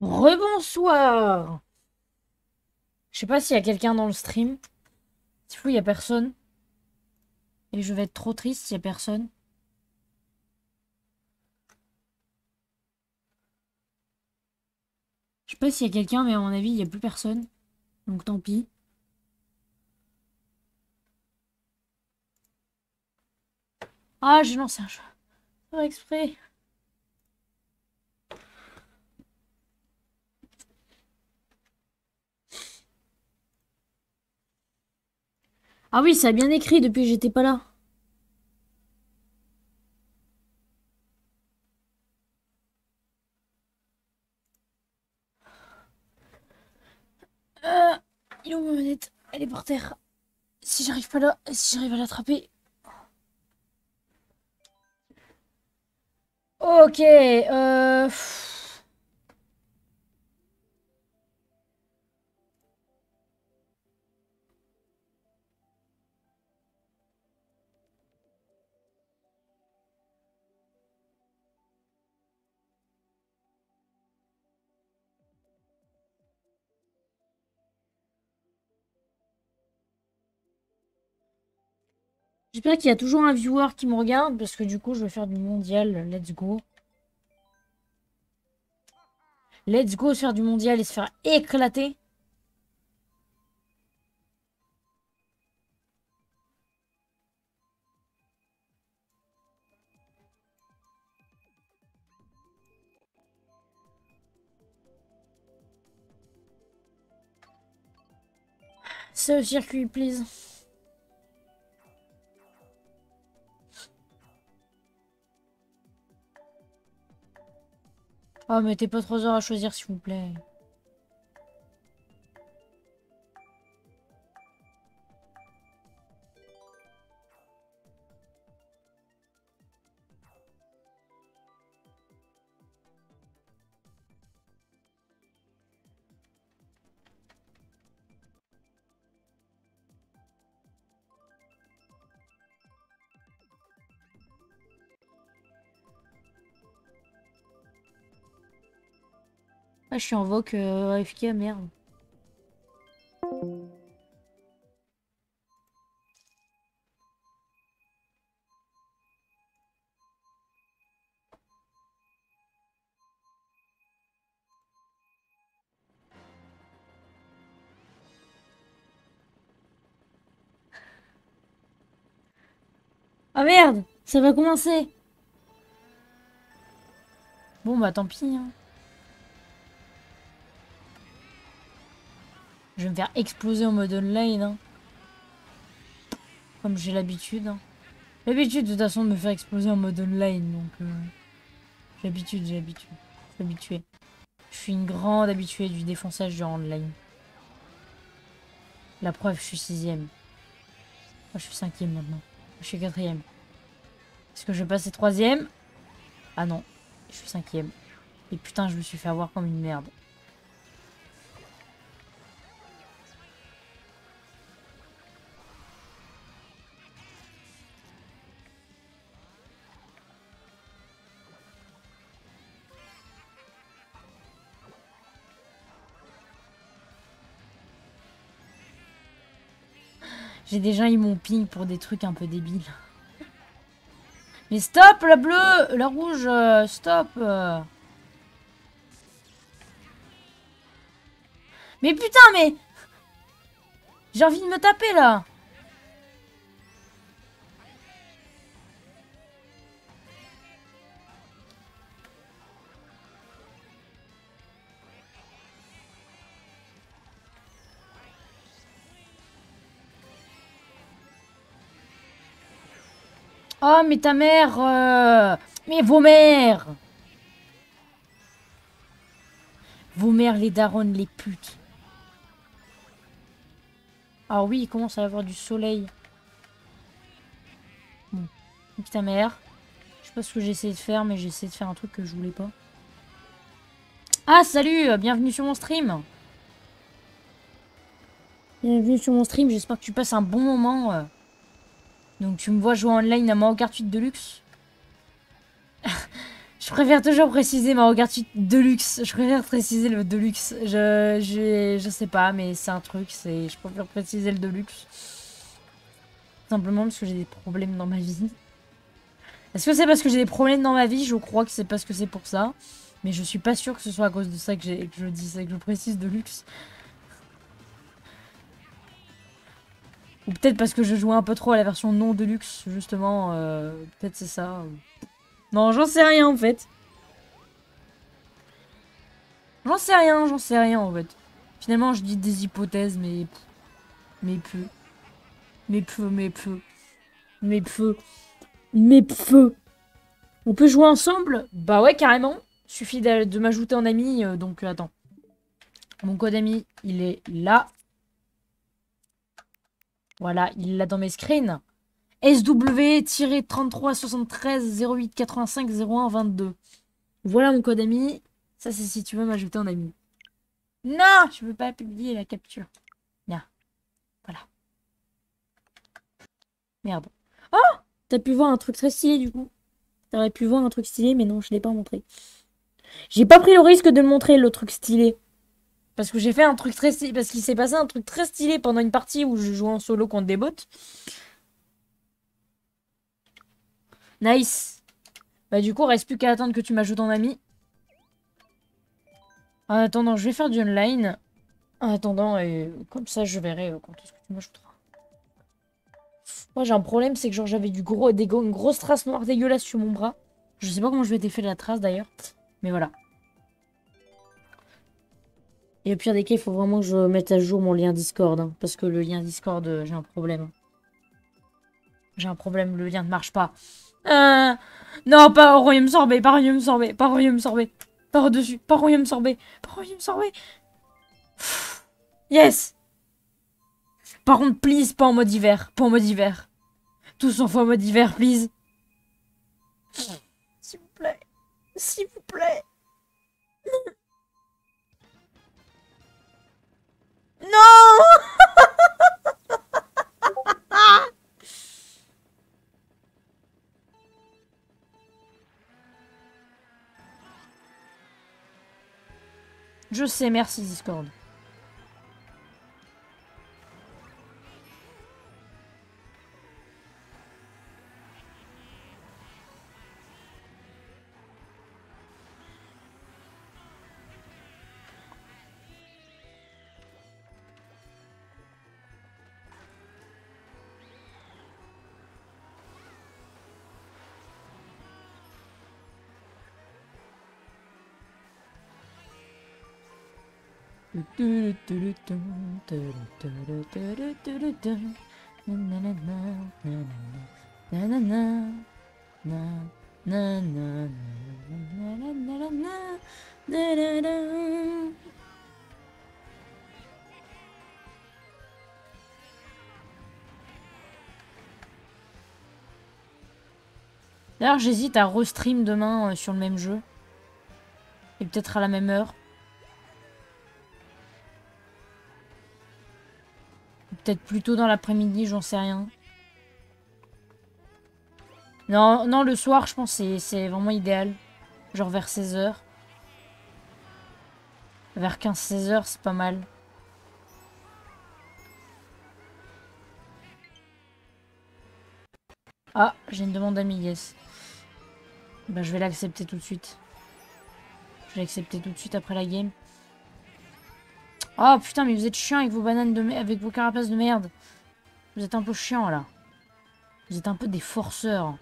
A: Rebonsoir Je sais pas s'il y a quelqu'un dans le stream. C'est fou, il y a personne. Et je vais être trop triste s'il y a personne. Je sais pas s'il y a quelqu'un, mais à mon avis, il n'y a plus personne. Donc tant pis. Ah, j'ai lancé un jeu. Pas exprès. Ah oui, ça a bien écrit depuis que j'étais pas là. Euh, il est où ma manette Elle est par terre. Si j'arrive pas là, si j'arrive à l'attraper. Ok, euh... J'espère qu'il y a toujours un viewer qui me regarde parce que du coup je vais faire du mondial. Let's go. Let's go faire du mondial et se faire éclater. Au circuit, please. Oh, mettez pas trois heures à choisir, s'il vous plaît. Ah, je suis en voc euh, AFK, merde. Ah merde Ça va commencer Bon bah tant pis hein. Je vais me faire exploser en mode online. hein. Comme j'ai l'habitude. hein. L'habitude de toute façon de me faire exploser en mode online. Donc euh, j'ai l'habitude, j'ai l'habitude. Je suis habitué. Je suis une grande habituée du défonçage du online. La preuve, je suis sixième. Moi, je suis cinquième maintenant. Je suis quatrième. Est-ce que je vais passer troisième? Ah non, je suis cinquième. Et putain, je me suis fait avoir comme une merde. J'ai déjà eu mon ping pour des trucs un peu débiles. Mais stop, la bleue La rouge, euh, stop. Mais putain, mais... J'ai envie de me taper, là Oh, mais ta mère euh, Mais vos mères Vos mères, les daronnes, les putes. Ah oui, il commence à avoir du soleil. Bon. Nique ta mère. Je sais pas ce que j'ai essayé de faire, mais j'ai essayé de faire un truc que je voulais pas. Ah, salut euh, Bienvenue sur mon stream Bienvenue sur mon stream, j'espère que tu passes un bon moment. Donc tu me vois jouer en online à Mario Kart 8 Deluxe. je préfère toujours préciser ma regard de luxe. Je préfère préciser le Deluxe. Je, je, sais pas, mais c'est un truc. C'est, je préfère préciser le Deluxe. Simplement parce que j'ai des problèmes dans ma vie. Est-ce que c'est parce que j'ai des problèmes dans ma vie? Je crois que c'est parce que c'est pour ça. Mais je suis pas sûr que ce soit à cause de ça que, je dis ça, que je précise de Ou peut-être parce que je jouais un peu trop à la version non de luxe, justement. euh, peut-être c'est ça. Non, j'en sais rien en fait. J'en sais rien, j'en sais rien en fait. Finalement, je dis des hypothèses, mais. Mais peu. Mais peu, mais peu. Mais peu. Mais peu. On peut jouer ensemble? Bah ouais, carrément. Suffit de, de m'ajouter en ami, euh, donc euh, attends. Mon code ami, il est là. Voilà, il l'a dans mes screens. SW-33 73 08 85 01 22. Voilà mon code ami. Ça, c'est si tu veux m'ajouter en ami. Non, je veux pas publier la capture. Non. Voilà. Merde. Oh T'as pu voir un truc très stylé du coup. T'aurais pu voir un truc stylé, mais non, je l'ai pas montré. J'ai pas pris le risque de le montrer, le truc stylé. Parce que j'ai fait un truc très stylé. Parce qu'il s'est passé un truc très stylé pendant une partie où je jouais en solo contre des bots. Nice. Bah du coup, reste plus qu'à attendre que tu m'ajoutes en ami. En attendant, je vais faire du online. En attendant, et comme ça, je verrai euh, quand est-ce que tu m'ajouteras. Moi, j'ai un problème, c'est que genre j'avais du gros, des une grosse trace noire dégueulasse sur mon bras. Je sais pas comment je m'étais fait la trace d'ailleurs. Mais voilà. Et au pire des cas, il faut vraiment que je mette à jour mon lien Discord. hein, parce que le lien Discord, euh, j'ai un problème. J'ai un problème, le lien ne marche pas. Euh, non, pas au royaume sorbet, pas royaume sorbet, pas royaume sorbet. Pas au-dessus, pas royaume sorbet, pas royaume sorbet. Yes Par contre, please, pas en mode hiver, pas en mode hiver. Tous en fois en mode hiver, please. S'il vous plaît, s'il vous plaît. Non Je sais, merci Discord. D'ailleurs, j'hésite à restream demain euh, sur le même jeu. Et peut-être à la même heure. Peut-être plus tôt dans l'après-midi, j'en sais rien. Non, non, le soir, je pense que c'est- vraiment idéal. Genre vers 16h. Vers 15-16h, c'est pas mal. Ah, j'ai une demande d'amis, yes. Bah, je vais l'accepter tout de suite. Je vais l'accepter tout de suite après la game. Oh putain, mais vous êtes chiant avec vos bananes de avec vos carapaces de merde. Vous êtes un peu chiant là. Vous êtes un peu des forceurs.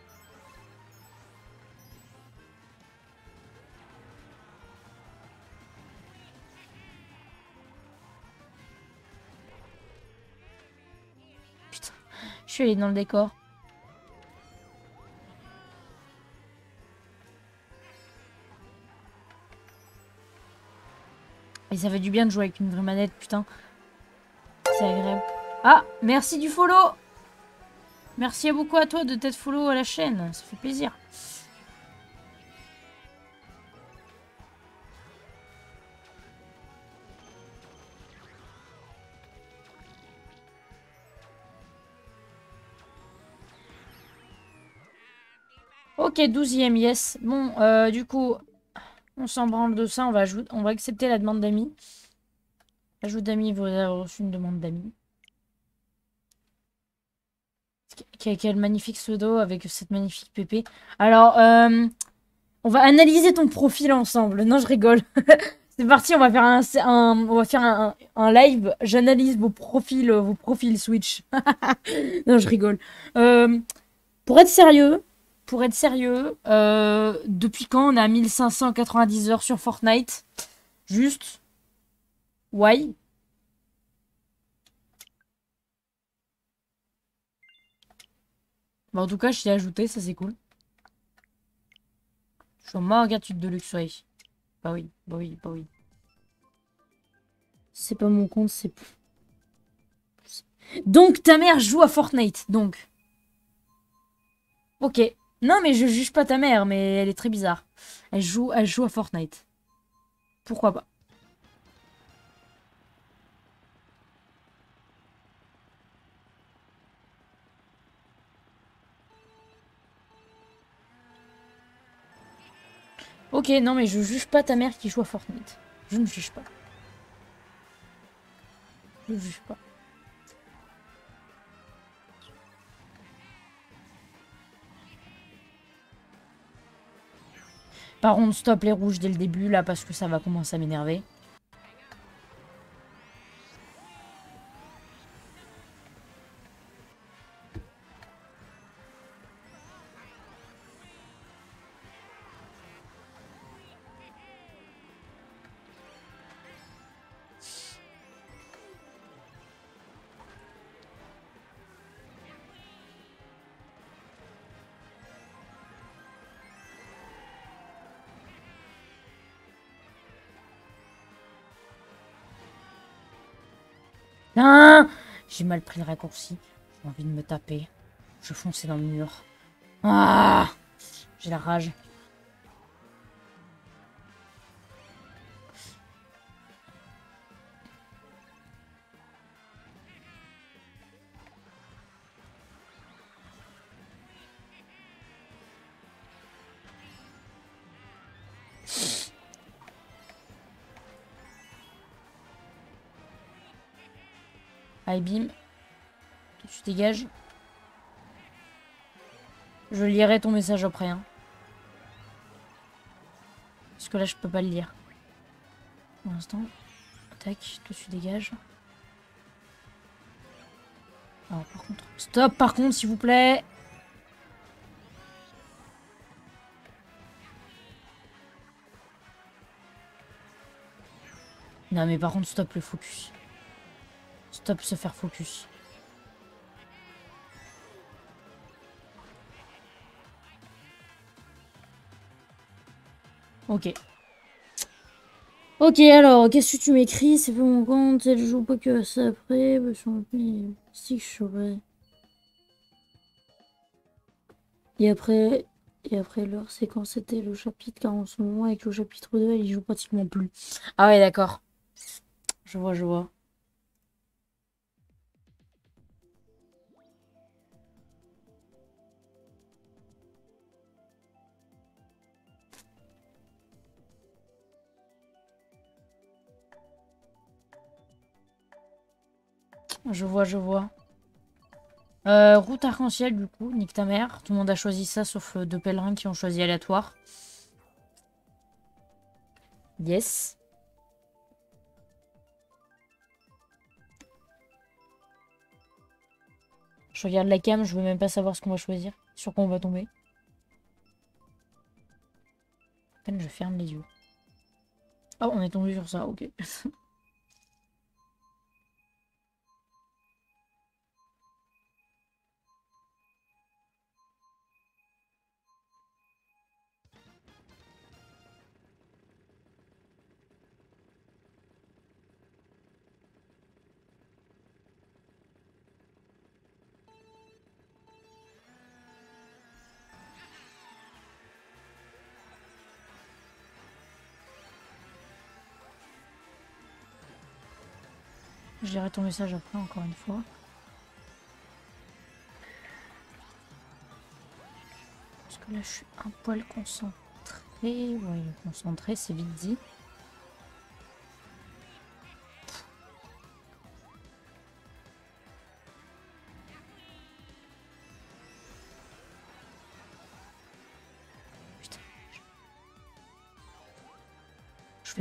A: Putain, je suis allé dans le décor. Ça fait du bien de jouer avec une vraie manette, putain. C'est agréable. Ah, merci du follow Merci beaucoup à toi de t'être follow à la chaîne, ça fait plaisir. Ok, douzième, yes. Bon, euh, du coup, on s'en branle de ça. On va, accepter la demande d'amis. Ajoute d'amis, vous avez reçu une demande d'amis. Quel, magnifique pseudo avec cette magnifique pépé. Alors, euh, on va analyser ton profil ensemble. Non, je rigole. C'est parti, on va faire un live. J'analyse vos profils, vos profils Switch. non, je rigole. Euh, pour être sérieux, pour être sérieux, euh, depuis quand on a 1590 heures sur Fortnite? Juste? Why? Bah, en tout cas, je t'ai ajouté, ça c'est cool. Je suis en margatude de luxe, ouais. Bah oui, bah oui, bah oui. C'est pas mon compte, c'est... Donc ta mère joue à Fortnite, donc. Ok. Non, mais je juge pas ta mère, mais elle est très bizarre. Elle joue, elle joue à Fortnite. Pourquoi pas? Ok, non, mais je juge pas ta mère qui joue à Fortnite. Je ne juge pas. Je ne juge pas. Par contre, stop les rouges dès le début, là, parce que ça va commencer à m'énerver. Ah J'ai mal pris le raccourci. J'ai envie de me taper. Je fonçais dans le mur. Ah J'ai la rage. Allez, bim. Tu dégages? Je lirai ton message après. Hein. Parce que là, je peux pas le lire. Pour l'instant. Tac, toi tu dégages. Alors, par contre... Stop, par contre, s'il vous plaît Non, mais par contre, stop le focus. Stop se faire focus. Ok. Ok, alors, qu'est-ce que tu m'écris? C'est pas mon compte, elle joue pas que ça après. Je si je saurais. Et après, et après l'heure, c'est quand c'était le chapitre, car en ce moment, avec le chapitre 2, elle y joue pratiquement plus. Ah ouais, d'accord. Je vois, je vois. Je vois, je vois. Euh, route arc-en-ciel, du coup, nique ta mère. Tout le monde a choisi ça, sauf euh, deux pèlerins qui ont choisi aléatoire. Yes. Je regarde la cam, je veux même pas savoir ce qu'on va choisir. Sur quoi on va tomber. À je ferme les yeux. Oh, on est tombé sur ça, ok. Je lirai ton message après, encore une fois. Parce que là, je suis un poil concentré. Ouais, concentré, c'est vite dit.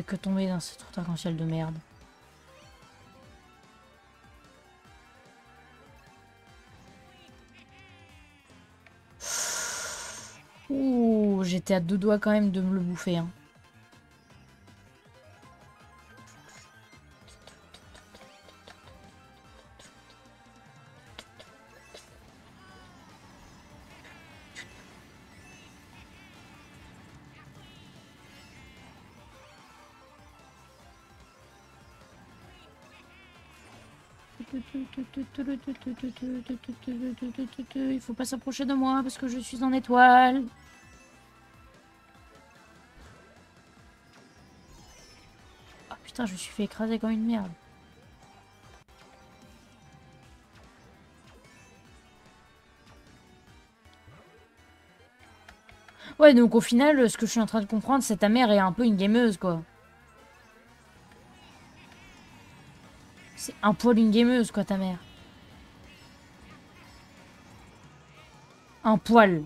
A: Que tomber dans route arc-en-ciel de merde. J'étais à deux doigts quand même de me le bouffer. Hein. Il faut pas s'approcher de moi parce que je suis en étoile. Putain, je me suis fait écraser comme une merde. Ouais, donc au final, ce que je suis en train de comprendre, c'est ta mère est un peu une gameuse, quoi. C'est un poil une gameuse, quoi, ta mère. Un poil.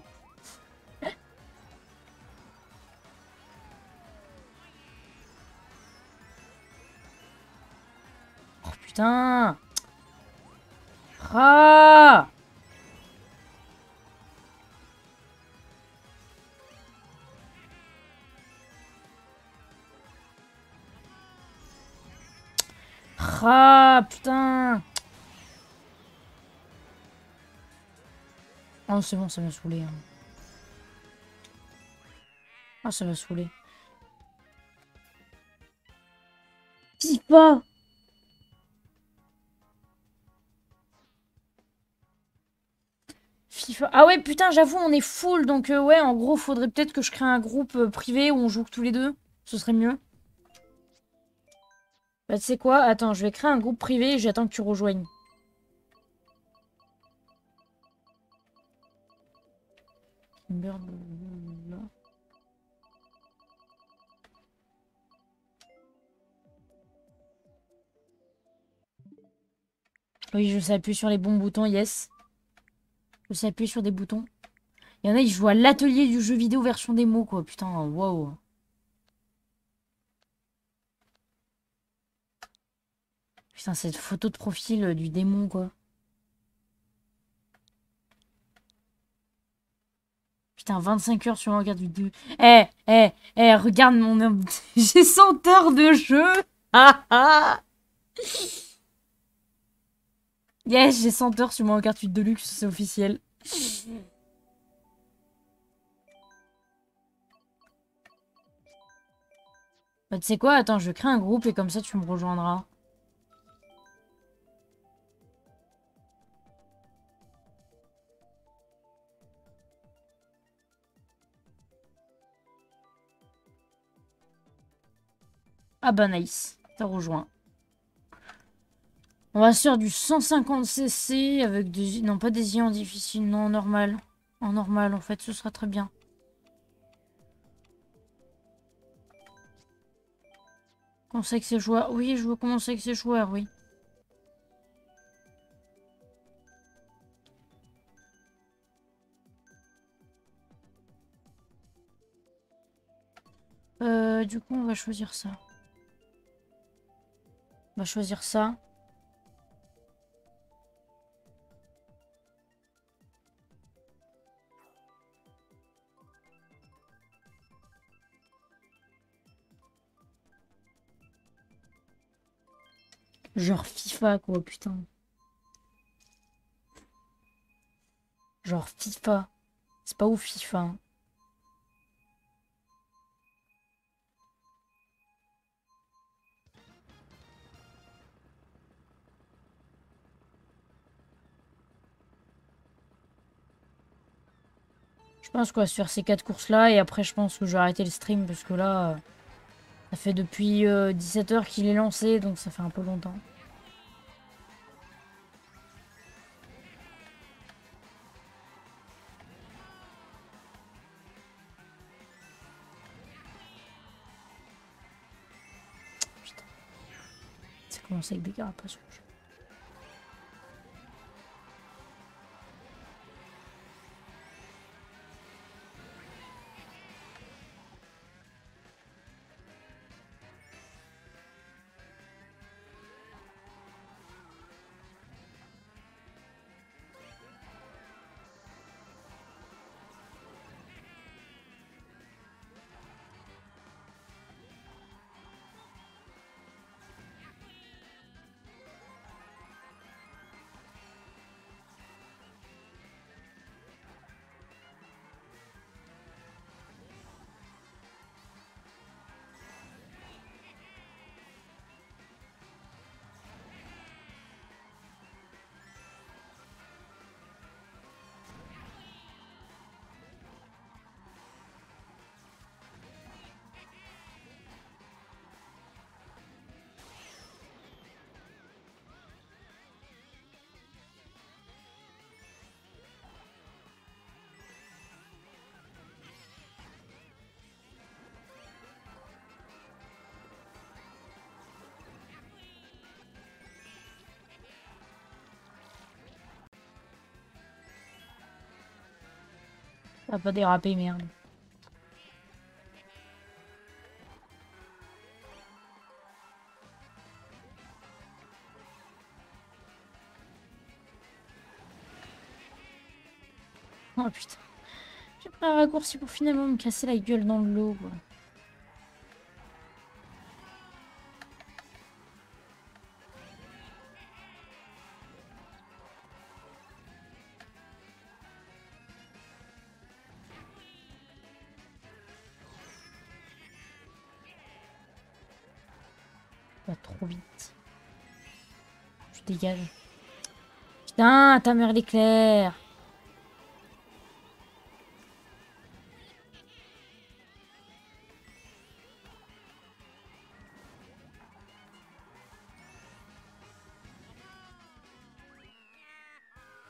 A: Putain. Ah Ah putain Oh c'est bon, ça m'a saoulé. hein. Ah ça m'a saoulé. FIFA Ah ouais putain j'avoue on est full donc euh, ouais en gros faudrait peut-être que je crée un groupe euh, privé où on joue tous les deux. Ce serait mieux. Bah, tu sais quoi? Attends, je vais créer un groupe privé et j'attends que tu rejoignes. Oui, je s'appuie sur les bons boutons, yes. Je s'appuie sur des boutons. Il y en a, ils jouent à l'atelier du jeu vidéo version démo, quoi. Putain, waouh. Putain, cette photo de profil du démon, quoi. Putain, 25 heures sur regard du 2. Eh, eh, eh, regarde mon... J'ai 100 heures de jeu Ah ah Yes, j'ai 100 heures sur mon regard de luxe, c'est officiel. Bah, tu sais quoi Attends, je crée un groupe et comme ça, tu me rejoindras. Ah bah nice, t'as rejoint. On va se faire du 150 cc avec des... Non, pas des ions difficiles, non, normal. En normal, en fait, ce sera très bien. Commencer avec ses joueurs. Oui, je veux commencer avec ses joueurs, oui. Euh, du coup, on va choisir ça. On va choisir ça. Genre FIFA quoi, putain. Genre FIFA. C'est pas ouf FIFA. hein. Je pense se faire ces quatre courses là et après je pense que je vais arrêter le stream parce que là, euh, ça fait depuis euh, 17h qu'il est lancé, donc ça fait un peu longtemps. Putain. C'est commencé avec des carapaces. Je... Va pas déraper, merde. Oh putain. J'ai pris un raccourci pour finalement me casser la gueule dans le lot, quoi. Putain, ta mère l'éclair.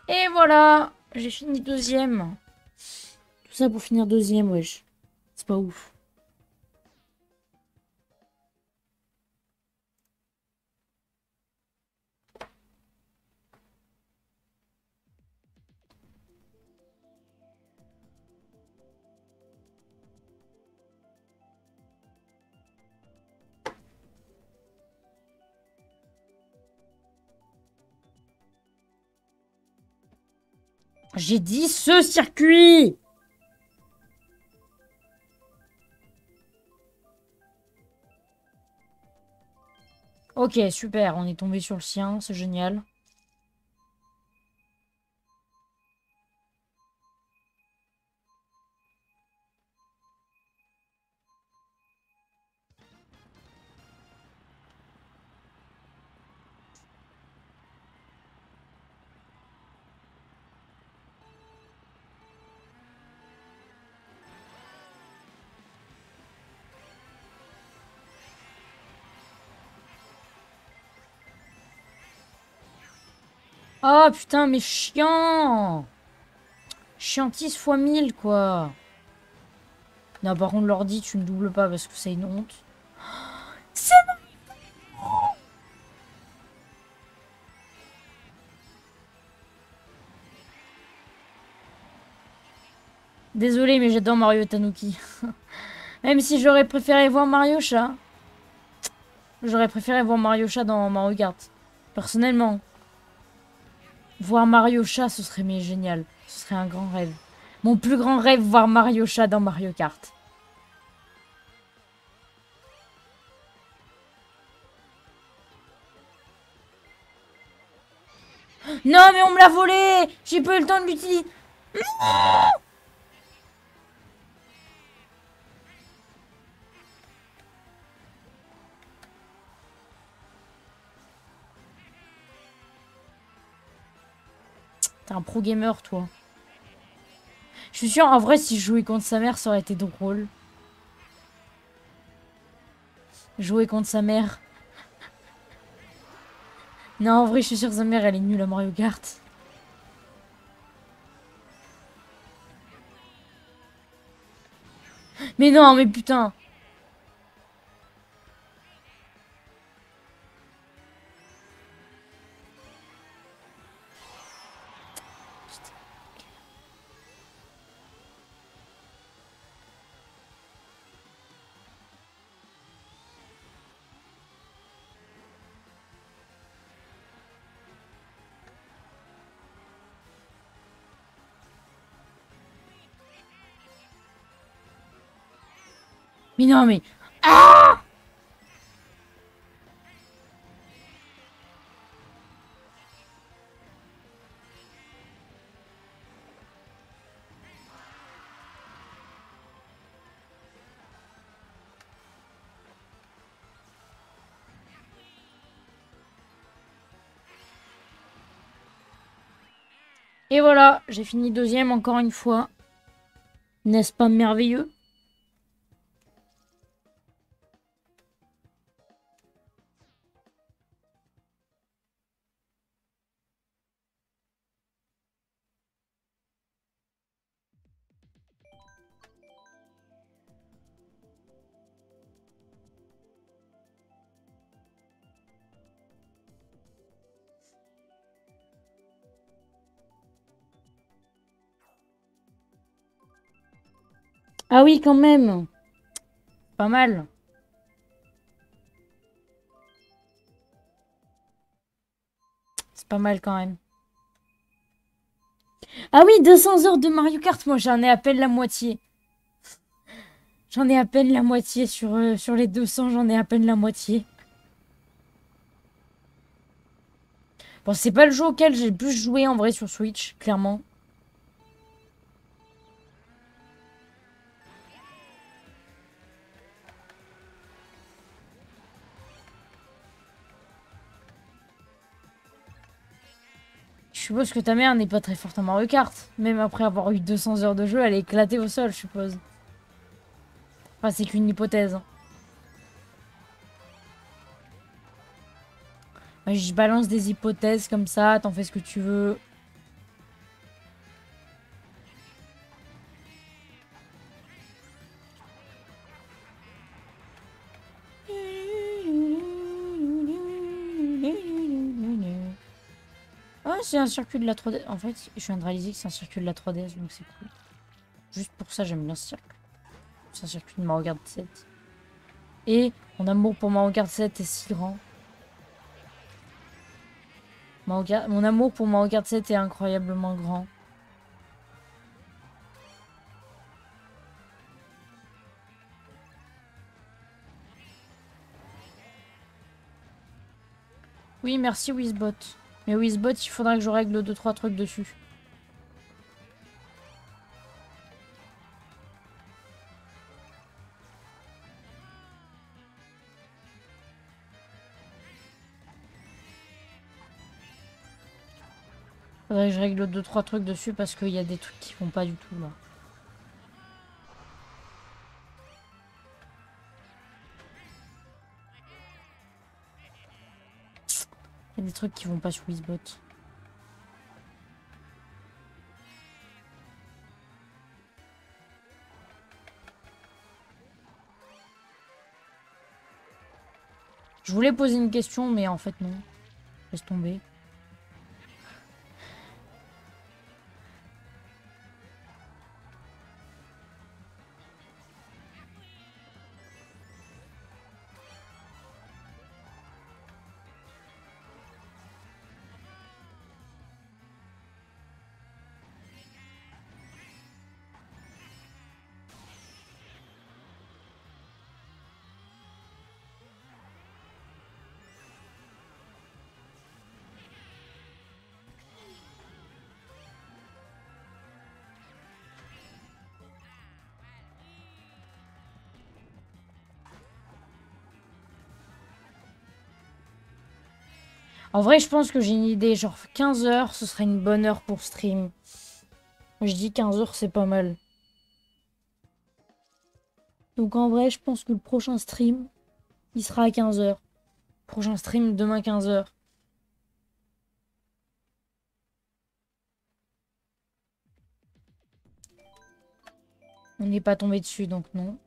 A: Et voilà, j'ai fini deuxième. Tout ça pour finir deuxième, wesh. C'est pas ouf. J'ai dit ce circuit Ok, super, on est tombé sur le sien, c'est génial. Oh putain, mais chiant Chiantise fois 1000, quoi. Non, par contre, l'ordi, tu ne doubles pas parce que c'est une honte. C'est Désolé, mais j'adore Mario Tanuki. Même si j'aurais préféré voir Mario Chat. J'aurais préféré voir Mario Chat dans Mario Kart. Personnellement. Voir Mario Chat, ce serait mais génial. Ce serait un grand rêve. Mon plus grand rêve, voir Mario Chat dans Mario Kart. Non, mais on me l'a volé J'ai pas eu le temps de l'utiliser. Un pro gamer, toi. Je suis sûr, en vrai, si je jouais contre sa mère, ça aurait été drôle. Jouer contre sa mère. Non, en vrai, je suis sûr sa mère, elle est nulle à Mario Kart. Mais non, mais putain Non, mais... Ah Et voilà, j'ai fini deuxième encore une fois. N'est-ce pas merveilleux? Ah oui, quand même. Pas mal. C'est pas mal quand même. Ah oui, 200 heures de Mario Kart, moi j'en ai à peine la moitié. J'en ai à peine la moitié sur, euh, sur les 200, j'en ai à peine la moitié. Bon, c'est pas le jeu auquel j'ai le plus joué en vrai sur Switch, clairement. Suppose que ta mère n'est pas très forte en Mario. Même après avoir eu 200 heures de jeu, elle est éclatée au sol, je suppose. Enfin, c'est qu'une hypothèse. hein. Je balance des hypothèses comme ça, t'en fais ce que tu veux. C'est un circuit de la 3D. En fait, je viens de réaliser que c'est un circuit de la 3DS, donc c'est cool. Juste pour ça, j'aime bien ce circuit. C'est un circuit de Mario Kart 7. Et mon amour pour Mario Kart 7 est si grand. Mon amour pour Mario Kart 7 est incroyablement grand. Oui, merci Wizbot. Mais Wizbot, il faudra que je règle 2-3 trucs dessus. Faudrait que je règle 2-3 trucs dessus parce qu'il y a des trucs qui vont pas du tout là. Des trucs qui vont pas sur Wizbot. Je voulais poser une question, mais en fait non. Laisse tomber. En vrai, je pense que j'ai une idée. Genre 15 heures, ce serait une bonne heure pour stream. Je dis 15 heures, c'est pas mal. Donc en vrai, je pense que le prochain stream, il sera à 15 heures. Prochain stream, demain 15 heures. On n'est pas tombé dessus, donc non.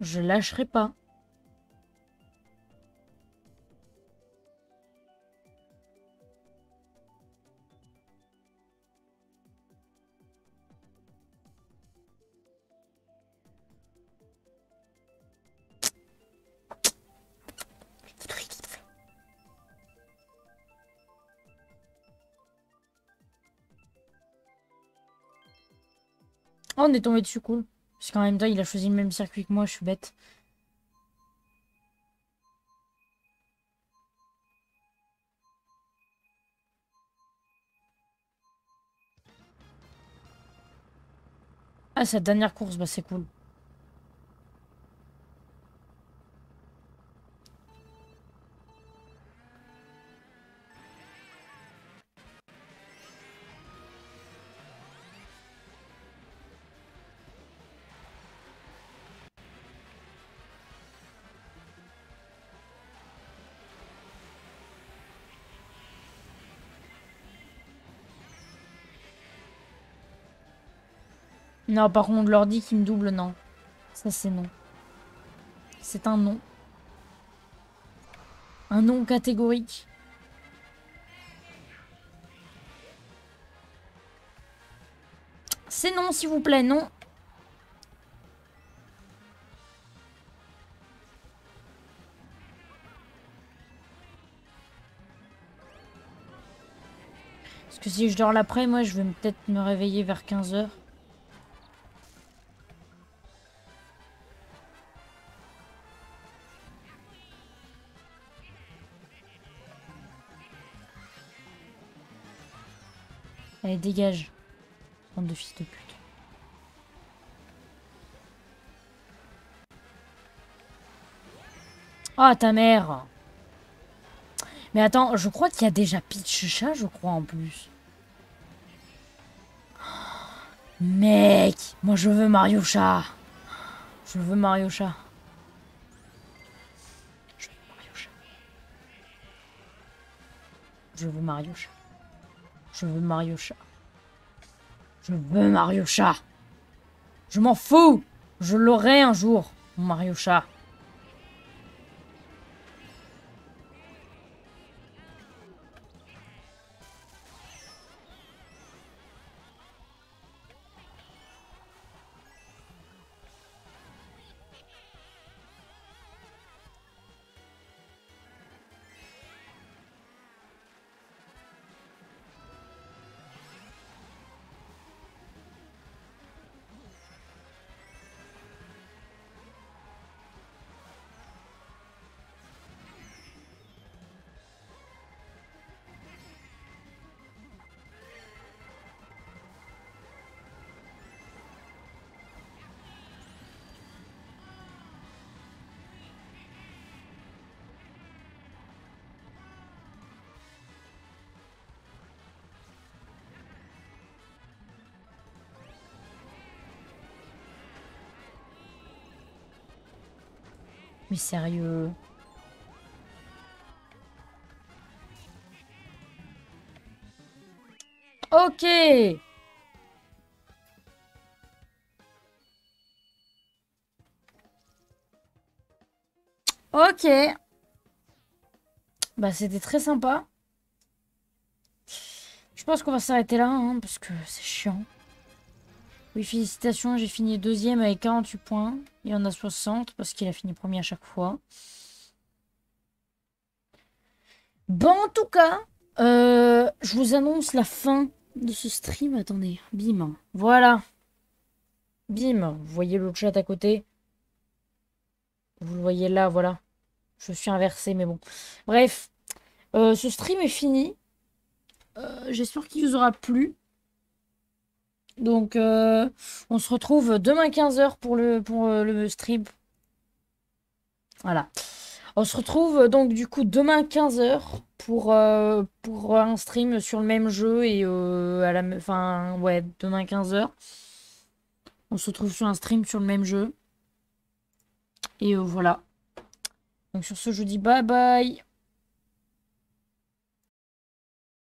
A: Je lâcherai pas. Oh, on est tombé dessus, cool. Parce qu'en même temps, il a choisi le même circuit que moi, je suis bête. Ah, cette dernière course, bah c'est cool. Non, par contre, l'ordi qui me double, non. Ça, c'est non. C'est un non. Un non catégorique. C'est non, s'il vous plaît, non. Parce que si je dors l'après, moi, je vais peut-être me réveiller vers 15h. Dégage. Bande de fils de pute. Ah, ta mère Mais attends, je crois qu'il y a déjà Peach Chat, je crois, en plus. Mec Moi, je veux Mario Chat Je veux Mario Chat. Je veux Mario Chat. Je veux Mario Chat. Je veux Mario Chat. Je veux Mario Chat. Je m'en fous. Je l'aurai un jour, mon Mario. Sérieux. Ok. Ok. Bah c'était très sympa. Je pense qu'on va s'arrêter là, hein, parce que c'est chiant. Oui, félicitations, j'ai fini deuxième avec 48 points. Il y en a 60 parce qu'il a fini premier à chaque fois. Bon, en tout cas, euh, je vous annonce la fin de ce stream. Attendez, bim. Voilà. Bim. Vous voyez le chat à côté? Vous le voyez là, voilà. Je suis inversé, mais bon. Bref, euh, ce stream est fini. Euh, j'espère qu'il vous aura plu. Donc, euh, on se retrouve demain 15h pour le, pour euh, le stream. Voilà. On se retrouve euh, donc du coup demain 15h pour, pour un stream sur le même jeu et à la enfin ouais, demain 15h. On se retrouve sur un stream sur le même jeu. Et voilà. Donc sur ce, je dis bye bye.